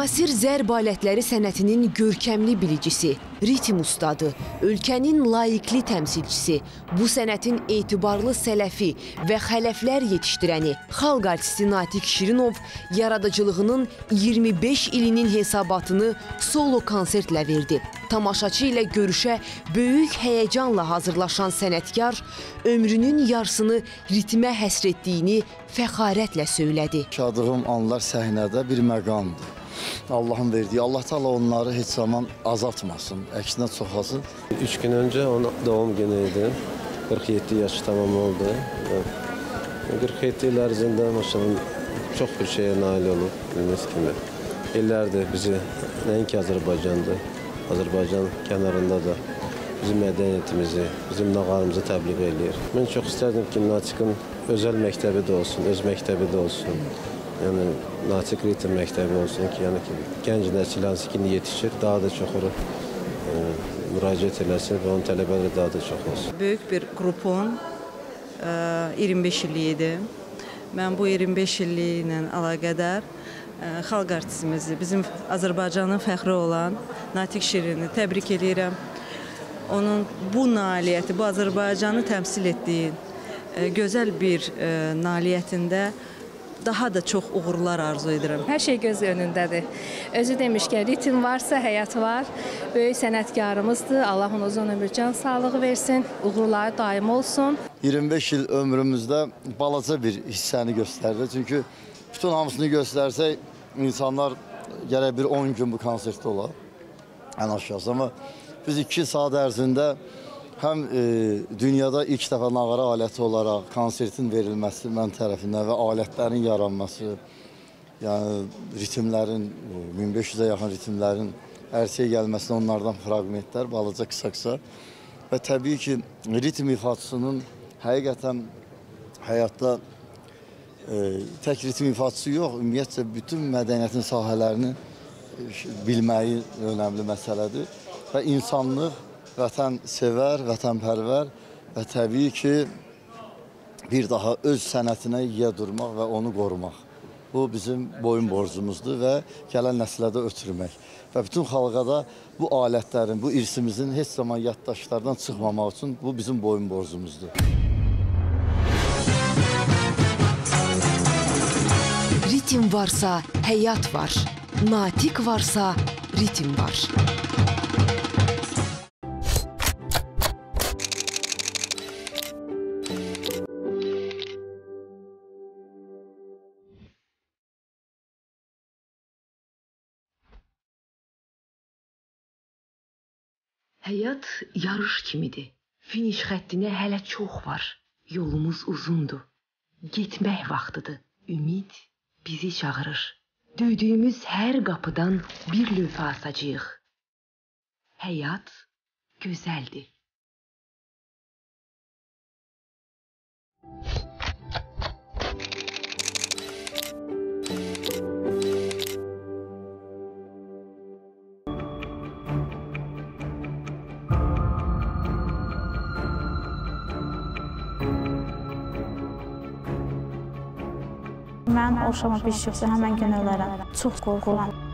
Müasir zərb alətləri sənətinin görkəmli bilicisi, ritm ustadı, ölkənin layiqli təmsilçisi, bu sənətin etibarlı sələfi və xələflər yetişdirəni xalq artisti Natiq Şirinov yaradıcılığının 25 ilinin hesabatını solo konsertlə verdi. Tamaşaçı ilə görüşə böyük həyəcanla hazırlaşan sənətkar ömrünün yarısını ritmə həsr etdiyini fəxarətlə söylədi. Yaşadığım anlar səhnədə bir məqamdır. Allahın verdiyi, Allah Taala onları heç zaman azaltmasın, əksinə çoxalsın. Üç gün önce onun doğum günüydü. 47 yaş tamam oldu. Ve 47 yıl ərzində maşallah çok bir şeye nail olup bildiğiniz kimi. İllərdir bizi nəinki Azərbaycandır, Azərbaycan kənarında da bizim mədəniyyətimizi, bizim nağarımızı təbliğ eləyir. Mən çox istərdim ki, Natiqin özəl məktəbi də olsun, öz məktəbi də olsun. Yəni Natiq Ritim məktəbi olsun ki, yəni ki, gənc nəsil hansı ki yetişir, daha da çox ora e, müraciət eləsin və onun tələbələri daha da çox olsun. Böyük bir qrupun ə, 25 illiyidir. Mən bu 25 illiyi ilə əlaqədar ə, xalq artistimizi, bizim Azərbaycanın fəxri olan Natiq Şirini təbrik edirəm. Onun bu nailiyyəti, bu Azərbaycanı təmsil etdiyi ə, gözəl bir ə, nailiyyətində daha da çox uğurlar arzu edirəm. Hər şey göz önündədir. Özü demişkən, ritm varsa həyat var. Böyük sənətkarımızdır. Allah ona uzun ömür, can sağlığı versin. Uğurları daim olsun. 25 il ömrümüzdə balaca bir hissəni göstərdi. Çünki bütün hamısını göstərsək insanlar gərək bir 10 gün bu konsertdə olar. Ən aşağısı amma biz 2 saat ərzində həm e, dünyada ilk dəfə nağara aləti olaraq konsertin verilməsi mən tərəfindən və alətlərin yaranması, yəni ritmlərin e, 1500-ə yaxın ritmlərin ərsəyə gəlməsi onlardan fraqmentlər, balaca qısa-qısa. Və təbii ki, ritm ifaçısının həqiqətən həyatda e, tək ritm ifaçısı yox, ümumiyyətcə bütün mədəniyyətin sahələrini e, bilməyi önəmli məsələdir. Və insanlıq vətən sevər, vətənpərvər və təbii ki, bir daha öz sənətinə yiyə durmaq və onu qorumaq. Bu bizim boyun borcumuzdur və gələn nəslə də ötürmək. Və bütün xalqa da bu alətlərin, bu irsimizin heç zaman yaddaşlardan çıxmamaq üçün bu bizim boyun borcumuzdur. Ritm varsa həyat var. Natiq varsa ritm var. Həyat yarış kimidir. Finiş xəttinə hələ çox var. Yolumuz uzundur. Getmək vaxtıdır. Ümid bizi çağırır. Döydüyümüz hər qapıdan bir lövhə asacağıq. Həyat gözəldir. Mən oşama bir şey yoxsa həmən gün ölərəm. Çox qorxuram.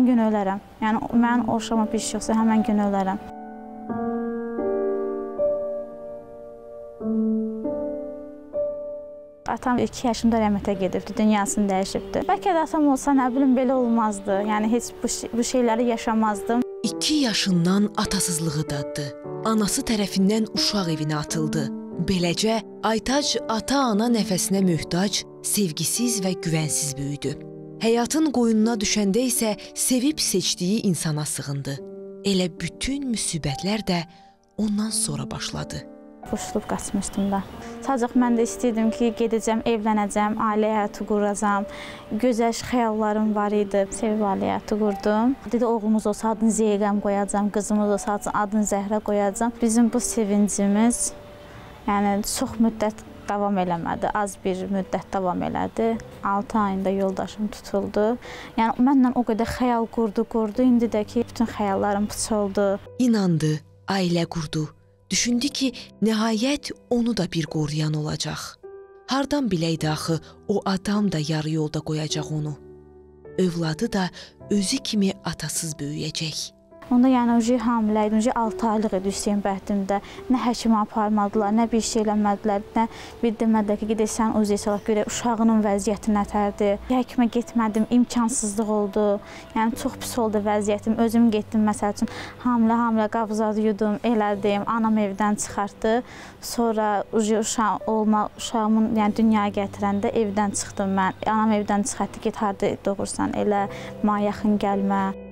Həmən gün ölərəm. Yəni mən oşama bir şey yoxsa həmən gün ölərəm. Atam 2 yaşımda rəhmətə gedibdi, dünyasını dəyişibdi. Bəlkə də atam olsa, nə bilim, belə olmazdı. Yəni heç bu, bu şeyləri yaşamazdım. 2 yaşından atasızlığı daddı. Anası tərəfindən uşaq evinə atıldı. Beləcə Aytac ata-ana nəfəsinə möhtac, sevgisiz və güvənsiz böyüdü. Həyatın qoyununa düşəndə isə sevib seçdiyi insana sığındı. Elə bütün müsibətlər də ondan sonra başladı. qoşulub qaçmışdım da. Sadəcə mən də istəyirdim ki, gedəcəm, evlənəcəm, ailə həyatı quracam. Gözəl xəyallarım var idi. Sevib ailə həyatı qurdum. Dedi oğlumuz olsa adını Zeyrəm qoyacam, qızımız olsa adını Zəhrə qoyacam. Bizim bu sevincimiz yəni çox müddət davam eləmədi. Az bir müddət davam elədi. 6 ayında yoldaşım tutuldu. Yəni mənlə o qədər xəyal qurdu, qurdu. İndi də ki, bütün xəyallarım puçuldu. İnandı, ailə qurdu. Düşündü ki, nəhayət onu da bir qoruyan olacaq. Hardan biləydi axı, o adam da yarı yolda qoyacaq onu. Övladı da özü kimi atasız böyüyəcək. Onda yəni uji hamilə uji 6 aylıq idi Hüseyn bəhdimdə. Nə həkimə aparmadılar, nə bir şey eləmədilər, nə bir demədilər ki, gedəsən uzi salaq görə uşağının vəziyyəti nətərdir. Həkimə getmədim, imkansızlıq oldu. Yəni çox pis oldu vəziyyətim. Özüm getdim məsəl üçün hamilə-hamilə qabızad yudum, elədim. Anam evdən çıxartdı. Sonra uşaq olma, uşağımın yəni dünyaya gətirəndə evdən çıxdım mən. Anam evdən çıxartdı, get harda doğursan elə, mənə yaxın gəlmə.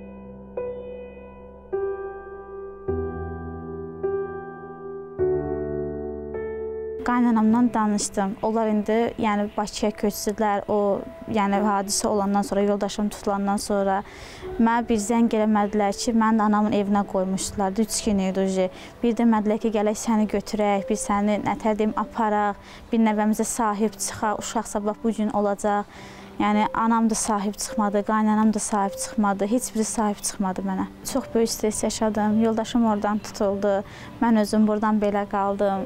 Qaynanamdan danışdım. Onlar indi yəni Bakıya köçdülər. O yəni hadisə olandan sonra, yoldaşım tutulandan sonra mənə bir zəng eləmədilər ki, məni anamın evinə qoymuşdular. 3 gün idi uji. Bir demədilər ki, gələk səni götürək, bir səni nətər deyim aparaq, bir nəvəmizə sahib çıxaq, uşaq sabah bu gün olacaq. Yəni anam da sahib çıxmadı, qaynanam da sahib çıxmadı, heç biri sahib çıxmadı mənə. Çox böyük stres yaşadım. Yoldaşım oradan tutuldu. Mən özüm burdan belə qaldım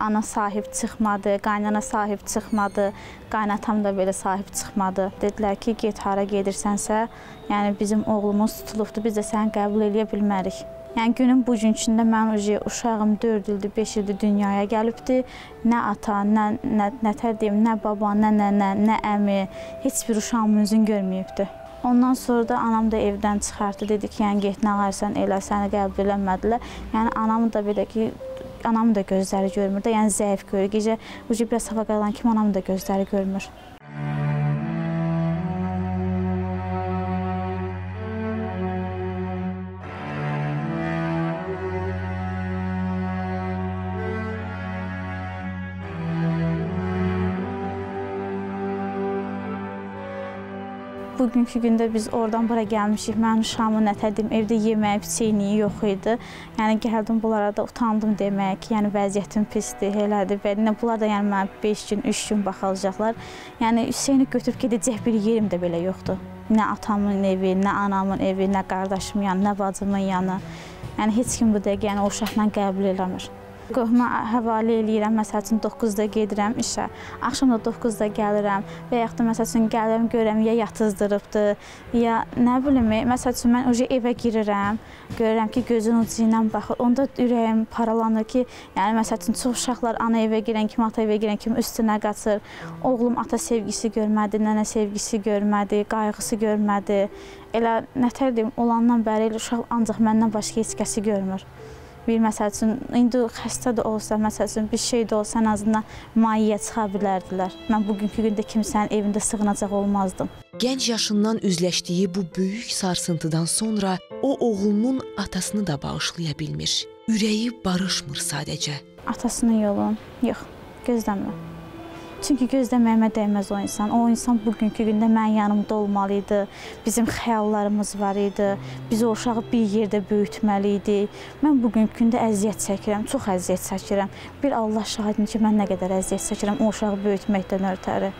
ana sahib çıxmadı, qaynana sahib çıxmadı, qaynatam da belə sahib çıxmadı. Dedilər ki, get hara gedirsənsə, yəni bizim oğlumuz tutulubdu, biz də səni qəbul eləyə bilmərik. Yəni günün bu günkündə mən uşağım 4 ildir, 5 ildir dünyaya gəlibdi. Nə ata, nə nə nətər deyim, nə baba, nə nənə, nə əmi, heç bir uşağım üzün görməyibdi. Ondan sonra da anam da evdən çıxartdı, dedi ki, yəni get nə varsan elə səni qəbul eləmədilər. Yəni anamı da belə ki, anamın da gözləri görmür də, yəni zəif görür. Gecə ucu biraz hava qalan kimi anamın da gözləri görmür. Bugünkü gündə biz oradan bura gəlmişik. Mənim uşağımın nətədim evdə yeməyi, piçeyniyi yox idi. Yəni gəldim bunlara da utandım demək. Yəni vəziyyətim pisdir, elədir. Nə bunlar da yəni mənə 5 gün, 3 gün baxacaqlar. Yəni Hüseyni götürüb gedəcək bir yerim də belə yoxdur. Nə atamın evi, nə anamın evi, nə qardaşımın yanı, nə bacımın yanı. Yəni heç kim bu dəqiqə yəni o uşaqla qəbul eləmir. Qohuma həvalə eləyirəm. Məsəl üçün 9-da gedirəm işə. Axşam da 9-da gəlirəm və yaxud da məsəl üçün gəlirəm görürəm ya yatızdırıbdı, ya nə bilim, məsəl üçün mən oje evə girirəm, görürəm ki, gözün ucu ilə baxır. Onda ürəyim paralanır ki, yəni məsəl üçün çox uşaqlar ana evə girən kimi, ata evə girən kimi üstünə qaçır. Oğlum ata sevgisi görmədi, nənə sevgisi görmədi, qayğısı görmədi. Elə nətər deyim, olandan bəri elə uşaq ancaq məndən başqa heç kəsi görmür bir məsəl üçün indi xəstə də olsa, məsəl üçün bir şey də olsa ən azından mayiyə çıxa bilərdilər. Mən bugünkü gündə kimsənin evində sığınacaq olmazdım. Gənc yaşından üzləşdiyi bu böyük sarsıntıdan sonra o oğlunun atasını da bağışlaya bilmir. Ürəyi barışmır sadəcə. Atasının yolu yox, gözləmirəm. Çünki gözləməyimə dəyməz o insan. O insan bugünkü gündə mənim yanımda olmalı idi. Bizim xəyallarımız var idi. Biz o uşağı bir yerdə böyütməli idi. Mən bugünkü gündə əziyyət çəkirəm, çox əziyyət çəkirəm. Bir Allah şahidin ki, mən nə qədər əziyyət çəkirəm o uşağı böyütməkdən ötəri.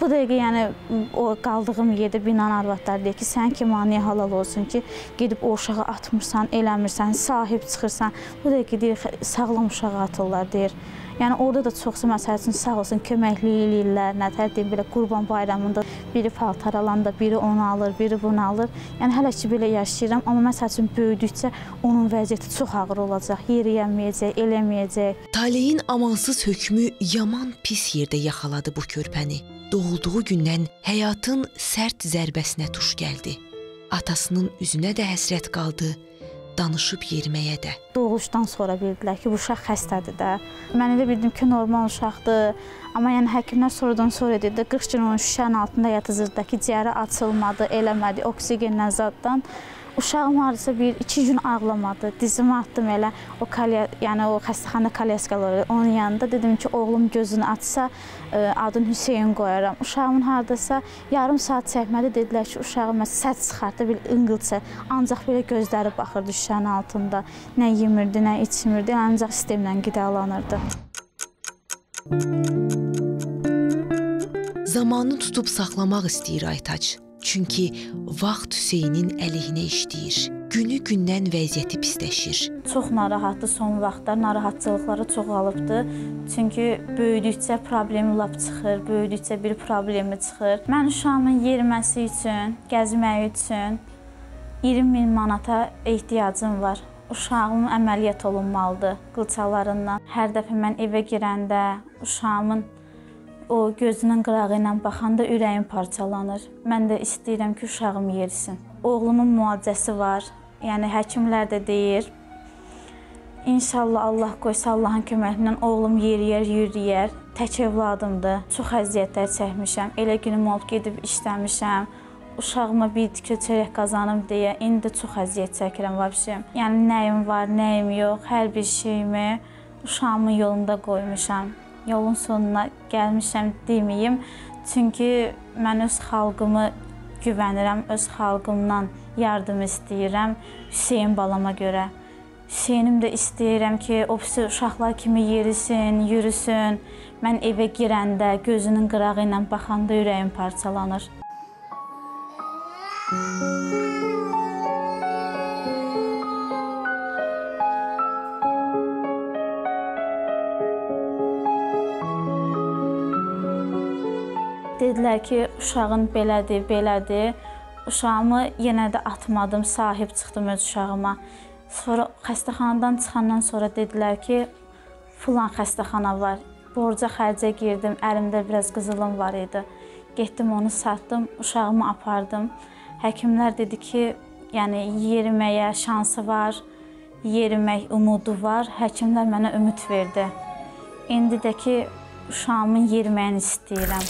Bu dəqiqə yəni o qaldığım yerdə binan arvadları deyir ki, sən ki maniyə halal olsun ki, gedib o uşağı atmırsan, eləmirsən, sahib çıxırsan. Bu dəqiqə deyir sağlam uşağı atırlar deyir. Yəni orada da çoxsu məsəl üçün sağ olsun köməklik eləyirlər. Nətər deyim belə Qurban bayramında biri paltar alanda, biri onu alır, biri bunu alır. Yəni hələ ki belə yaşayıram, amma məsəl üçün böyüdükcə onun vəziyyəti çox ağır olacaq. Yeriyəməyəcək, eləməyəcək. Taleyin amansız hökmü yaman pis yerdə yaxaladı bu körpəni. Doğulduğu gündən həyatın sərt zərbəsinə tuş gəldi. Atasının üzünə də həsrət qaldı danışıb yeriməyə də. Doğuşdan sonra bildilər ki, bu uşaq xəstədir də. Mən elə bildim ki, normal uşaqdır. Amma yəni həkimlər sonradan sonra dedi, 40 gün onun şüşənin altında yatızdırdı ki, ciyəri açılmadı, eləmədi, oksigenlə zaddan. Uşağım hardasa bir iki gün ağlamadı. Dizimi atdım elə o kalya, yəni o xəstəxana kalyaskaları onun yanında dedim ki, oğlum gözünü açsa ə, adını Hüseyn qoyaram. Uşağımın hardasa yarım saat çəkmədi dedilər ki, uşağım səs çıxartdı bir ınqıltı. Ancaq belə gözləri baxırdı şüşənin altında. Nə yemirdi, nə içmirdi, ancaq sistemlə qidalanırdı. Zamanı tutub saxlamaq istəyir Aytaç. Çünki vaxt Hüseynin əleyhinə işləyir. Günü gündən vəziyyəti pisləşir. Çox narahatdır son vaxtlar, narahatçılıqları çoxalıbdı. Çünki böyüdükcə problemi lap çıxır, böyüdükcə bir problemi çıxır. Mən uşağımın yeriməsi üçün, gəzməyi üçün 20 min manata ehtiyacım var. Uşağım əməliyyat olunmalıdır qılçalarından. Hər dəfə mən evə girəndə uşağımın o gözünün qırağı ilə baxanda ürəyim parçalanır. Mən də istəyirəm ki, uşağım yerisin. Oğlumun müalicəsi var. Yəni həkimlər də deyir. İnşallah Allah qoysa Allahın köməyi ilə oğlum yeriyər, yürüyər. Tək övladımdır. Çox əziyyətlər çəkmişəm. Elə günüm olub gedib işləmişəm. Uşağıma bir tikə çörək qazanım deyə indi çox əziyyət çəkirəm vəbşə. Yəni nəyim var, nəyim yox, hər bir şeyimi uşağımın yolunda qoymuşam yolun sonuna gəlmişəm deməyim. Çünki mən öz xalqımı güvənirəm, öz xalqımdan yardım istəyirəm Hüseyn balama görə. Hüseynim də istəyirəm ki, o pisi uşaqlar kimi yerisin, yürüsün. Mən evə girəndə, gözünün qırağı ilə baxanda ürəyim parçalanır. Dedilər ki, uşağın belədir, belədir. Uşağımı yenə də atmadım, sahib çıxdım öz uşağıma. Sonra xəstəxanadan çıxandan sonra dedilər ki, filan xəstəxana var. Borca xərcə girdim, əlimdə biraz qızılım var idi. Getdim onu satdım, uşağımı apardım. Həkimlər dedi ki, yəni yeriməyə şansı var, yerimək umudu var. Həkimlər mənə ümid verdi. İndi də ki, uşağımın yeriməyini istəyirəm.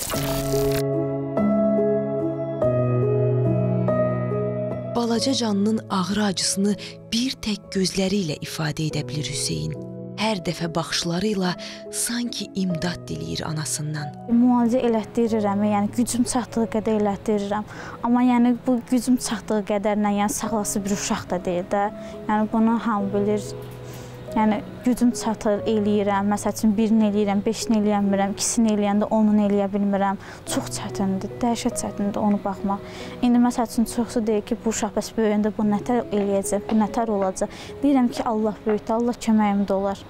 Balaca canının ağrı acısını bir tək gözləri ilə ifadə edə bilir Hüseyn. Hər dəfə baxışları ilə sanki imdad diləyir anasından. Müalicə elətdirirəm, yəni gücüm çatdığı qədər elətdirirəm. Amma yəni bu gücüm çatdığı qədərlə yəni sağlası bir uşaq da deyil də. Yəni bunu hamı bilir. Yəni gücüm çatır, eləyirəm. Məsəl üçün birini eləyirəm, beşini eləyə bilmirəm, ikisini eləyəndə onunu eləyə bilmirəm. Çox çətindir, dəhşət çətindir onu baxmaq. İndi məsəl üçün çoxsu deyir ki, bu uşaq bəs böyüyəndə bu nətər eləyəcək, bu nətər olacaq. Deyirəm ki, Allah böyükdür, Allah köməyimdə olar.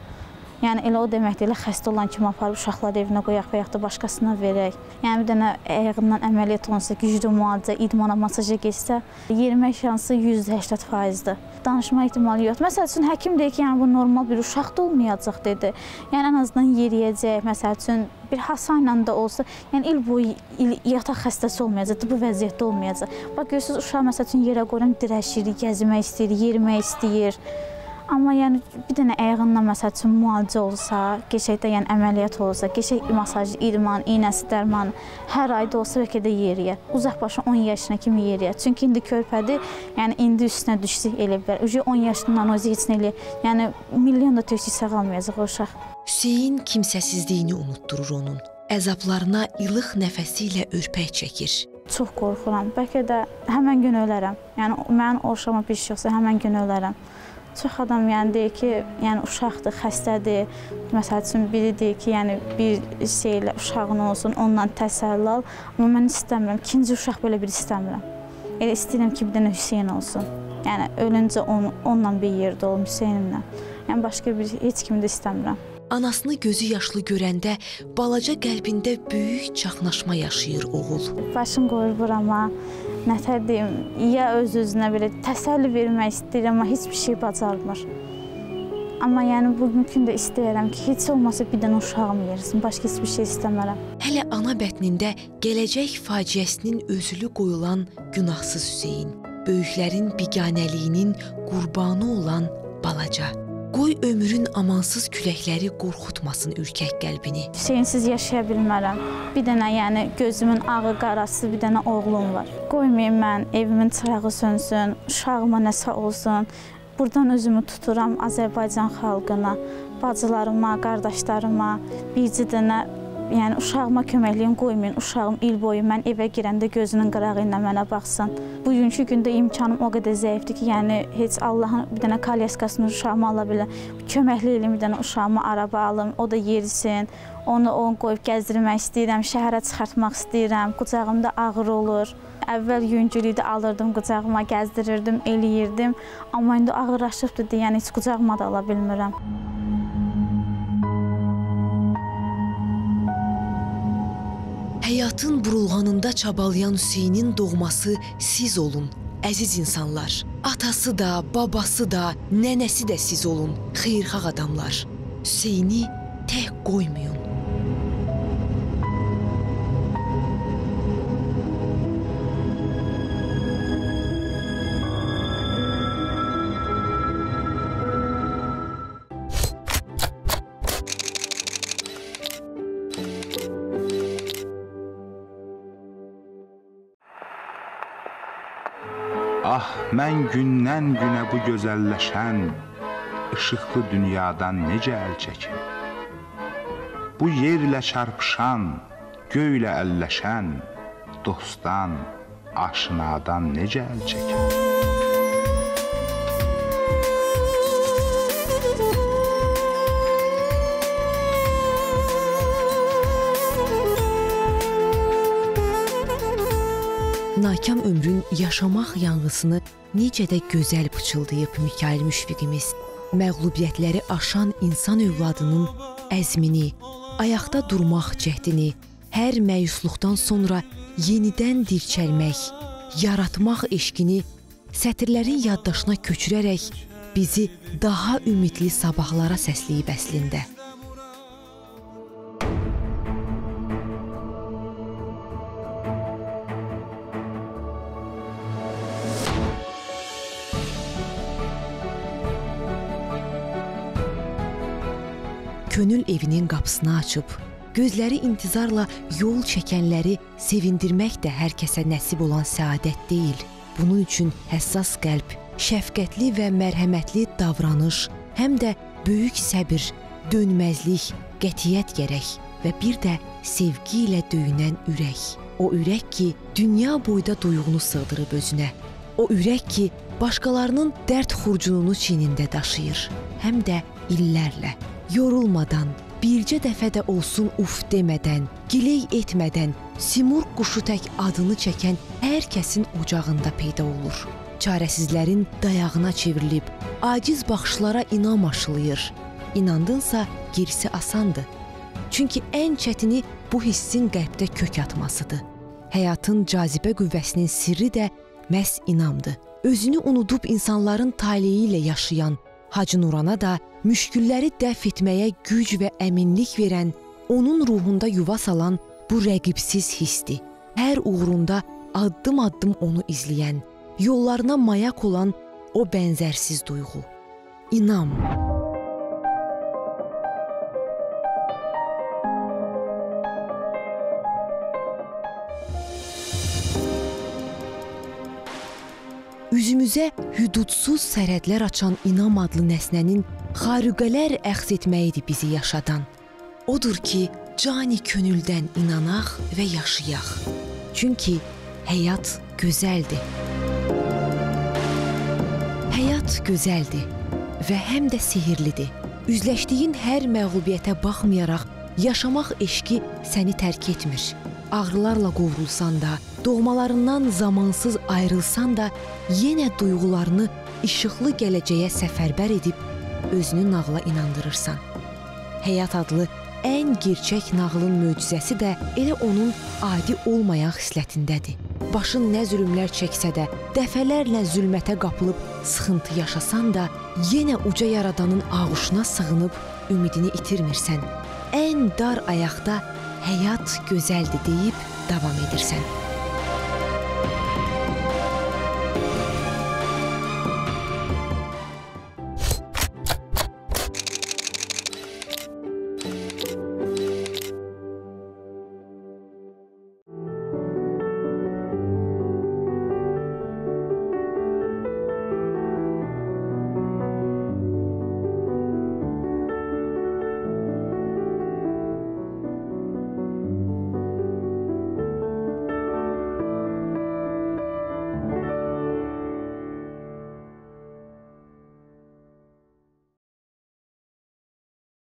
Yəni elə o demək deyil, xəstə olan kimi aparıb uşaqları evinə qoyaq və yaxud da başqasına verək. Yəni bir dənə ayağından əməliyyat olunsa, güclü müalicə, idmana, masaja getsə, yerimək şansı 180%-dir. Danışma ehtimalı yoxdur. Məsəl üçün həkim deyir ki, yəni bu normal bir uşaq da olmayacaq dedi. Yəni ən azından yeriyəcək, məsəl üçün bir hasayla da olsa, yəni il boyu il yataq xəstəsi olmayacaq, bu vəziyyətdə olmayacaq. Bax görürsüz uşaq məsəl üçün yerə qoyuram, dirəşir, gəzmək istəyir, yerimək istəyir. Amma yəni bir dənə ayağından məsəl üçün müalicə olsa, keçəkdə yəni əməliyyat olsa, keçək masaj, idman, iynəsi, dərman hər ayda olsa bəlkə də yeriyər. Uzaq başı 10 yaşına kimi yeriyər. Çünki indi körpədir, yəni indi üstünə düşsək elə bilər. Ucu 10 yaşından özü heç nə elə, yəni milyon da tövsik sağalmayacaq o uşaq. Hüseyn kimsəsizliyini unutdurur onun. Əzablarına ilıq nəfəsi ilə örpək çəkir. Çox qorxuram. Bəlkə də həmin gün ölərəm. Yəni mənim oşama bir şey olsa həmin gün ölərəm. Çox adam yəni deyir ki, yəni uşaqdır, xəstədir. Məsəl üçün biri deyir ki, yəni bir şeylə uşağın olsun, ondan təsəlli al. Amma mən istəmirəm. İkinci uşaq belə bir istəmirəm. Elə istəyirəm ki, bir dənə Hüseyn olsun. Yəni ölüncə on, onunla bir yerdə olum Hüseynimlə. Yəni başqa bir heç kimi də istəmirəm. Anasını gözü yaşlı görəndə balaca qəlbində böyük çaxnaşma yaşayır oğul. Başım qoyur burama. Nətər deyim, ya öz-özünə belə təsəlli vermək istəyir, amma heç bir şey bacarmır. Amma yəni bugünkü də istəyirəm ki, heç olmasa bir dənə uşağım yersin, başqa heç bir şey istəmərəm. Hələ ana bətnində gələcək faciəsinin özülü qoyulan günahsız Hüseyn, böyüklərin biganəliyinin qurbanı olan balaca Qoy ömrün amansız küləkləri qorxutmasın ürkək qəlbini. Hüseynsiz yaşaya bilmərəm. Bir dənə, yəni gözümün ağı qarası bir dənə oğlum var. Qoymayım mən evimin çırağı sönsün, uşağıma nəsə olsun. Burdan özümü tuturam Azərbaycan xalqına, bacılarıma, qardaşlarıma, bircə dənə yəni uşağıma köməkliyim qoymayın. Uşağım il boyu mən evə girəndə gözünün qırağı ilə mənə baxsın. Bugünkü gündə imkanım o qədər zəifdir ki, yəni heç Allahın bir dənə kalyaskasını uşağıma ala bilər. Köməkli eləyim bir dənə uşağıma araba alım, o da yerisin. Onu onu qoyub gəzdirmək istəyirəm, şəhərə çıxartmaq istəyirəm. Qucağımda ağır olur. Əvvəl yüngül idi, alırdım qucağıma, gəzdirirdim, eləyirdim. Amma indi ağırlaşıbdır deyə yəni heç qucağıma da ala bilmirəm. Həyatın burulğanında çabalayan Hüseynin doğması siz olun, əziz insanlar. Atası da, babası da, nənəsi də siz olun, xeyirxah adamlar. Hüseyni tək qoymayın. Mən gündən-günə bu gözəlləşən işıqlı dünyadan necə əl çəkim? Bu yerlə çarpışan, göylə əlləşən dostdan, aşinadan necə əl çəkim? Nakam ömrün yaşamaq yanğısını necə də gözəl pıçıldayıb Mikail Müşfiqimiz. Məğlubiyyətləri aşan insan övladının əzmini, ayaqda durmaq cəhdini, hər məyusluqdan sonra yenidən dirçəlmək, yaratmaq eşqini sətirlərin yaddaşına köçürərək bizi daha ümidli sabahlara səsləyib əslində. Könül evinin qapısını açıb, gözləri intizarla yol çəkənləri sevindirmək də hər kəsə nəsib olan səadət deyil. Bunun üçün həssas qəlb, şəfqətli və mərhəmətli davranış, həm də böyük səbir, dönməzlik, qətiyyət gərək və bir də sevgi ilə döyünən ürək. O ürək ki, dünya boyda duyğunu sığdırıb özünə. O ürək ki, başqalarının dərd xurcununu çiynində daşıyır, həm də illərlə yorulmadan, bircə dəfə də olsun uf demədən, giley etmədən, Simur quşu tək adını çəkən hər kəsin ocağında peyda olur. Çarəsizlərin dayağına çevrilib, aciz baxışlara inam aşılayır. İnandınsa gerisi asandır. Çünki ən çətini bu hissin qəlbdə kök atmasıdır. Həyatın cazibə qüvvəsinin sirri də məhz inamdır. Özünü unudub insanların taleyi ilə yaşayan, Hacı Nurana da müşkülləri dəf etməyə güc və əminlik verən, onun ruhunda yuva salan bu rəqibsiz hisdi. Hər uğrunda addım-addım onu izləyən, yollarına mayak olan o bənzərsiz duyğu. İnam. Üzümüzə hüdudsuz sərhədlər açan inam adlı nəsnənin xariqələr əxz etməyidir bizi yaşadan. Odur ki, cani könüldən inanaq və yaşayaq. Çünki həyat gözəldir. Həyat gözəldir və həm də sehirlidir. Üzləşdiyin hər məğlubiyyətə baxmayaraq yaşamaq eşqi səni tərk etmir. Ağrılarla qovrulsan da, doğmalarından zamansız ayrılsan da, yenə duyğularını işıqlı gələcəyə səfərbər edib özünü nağla inandırırsan. Həyat adlı ən gerçək nağılın möcüzəsi də elə onun adi olmayan xislətindədir. Başın nə zülmlər çəksə də, dəfələrlə zülmətə qapılıb sıxıntı yaşasan da, yenə uca yaradanın ağuşuna sığınıb ümidini itirmirsən. Ən dar ayaqda həyat gözəldir deyib davam edirsən.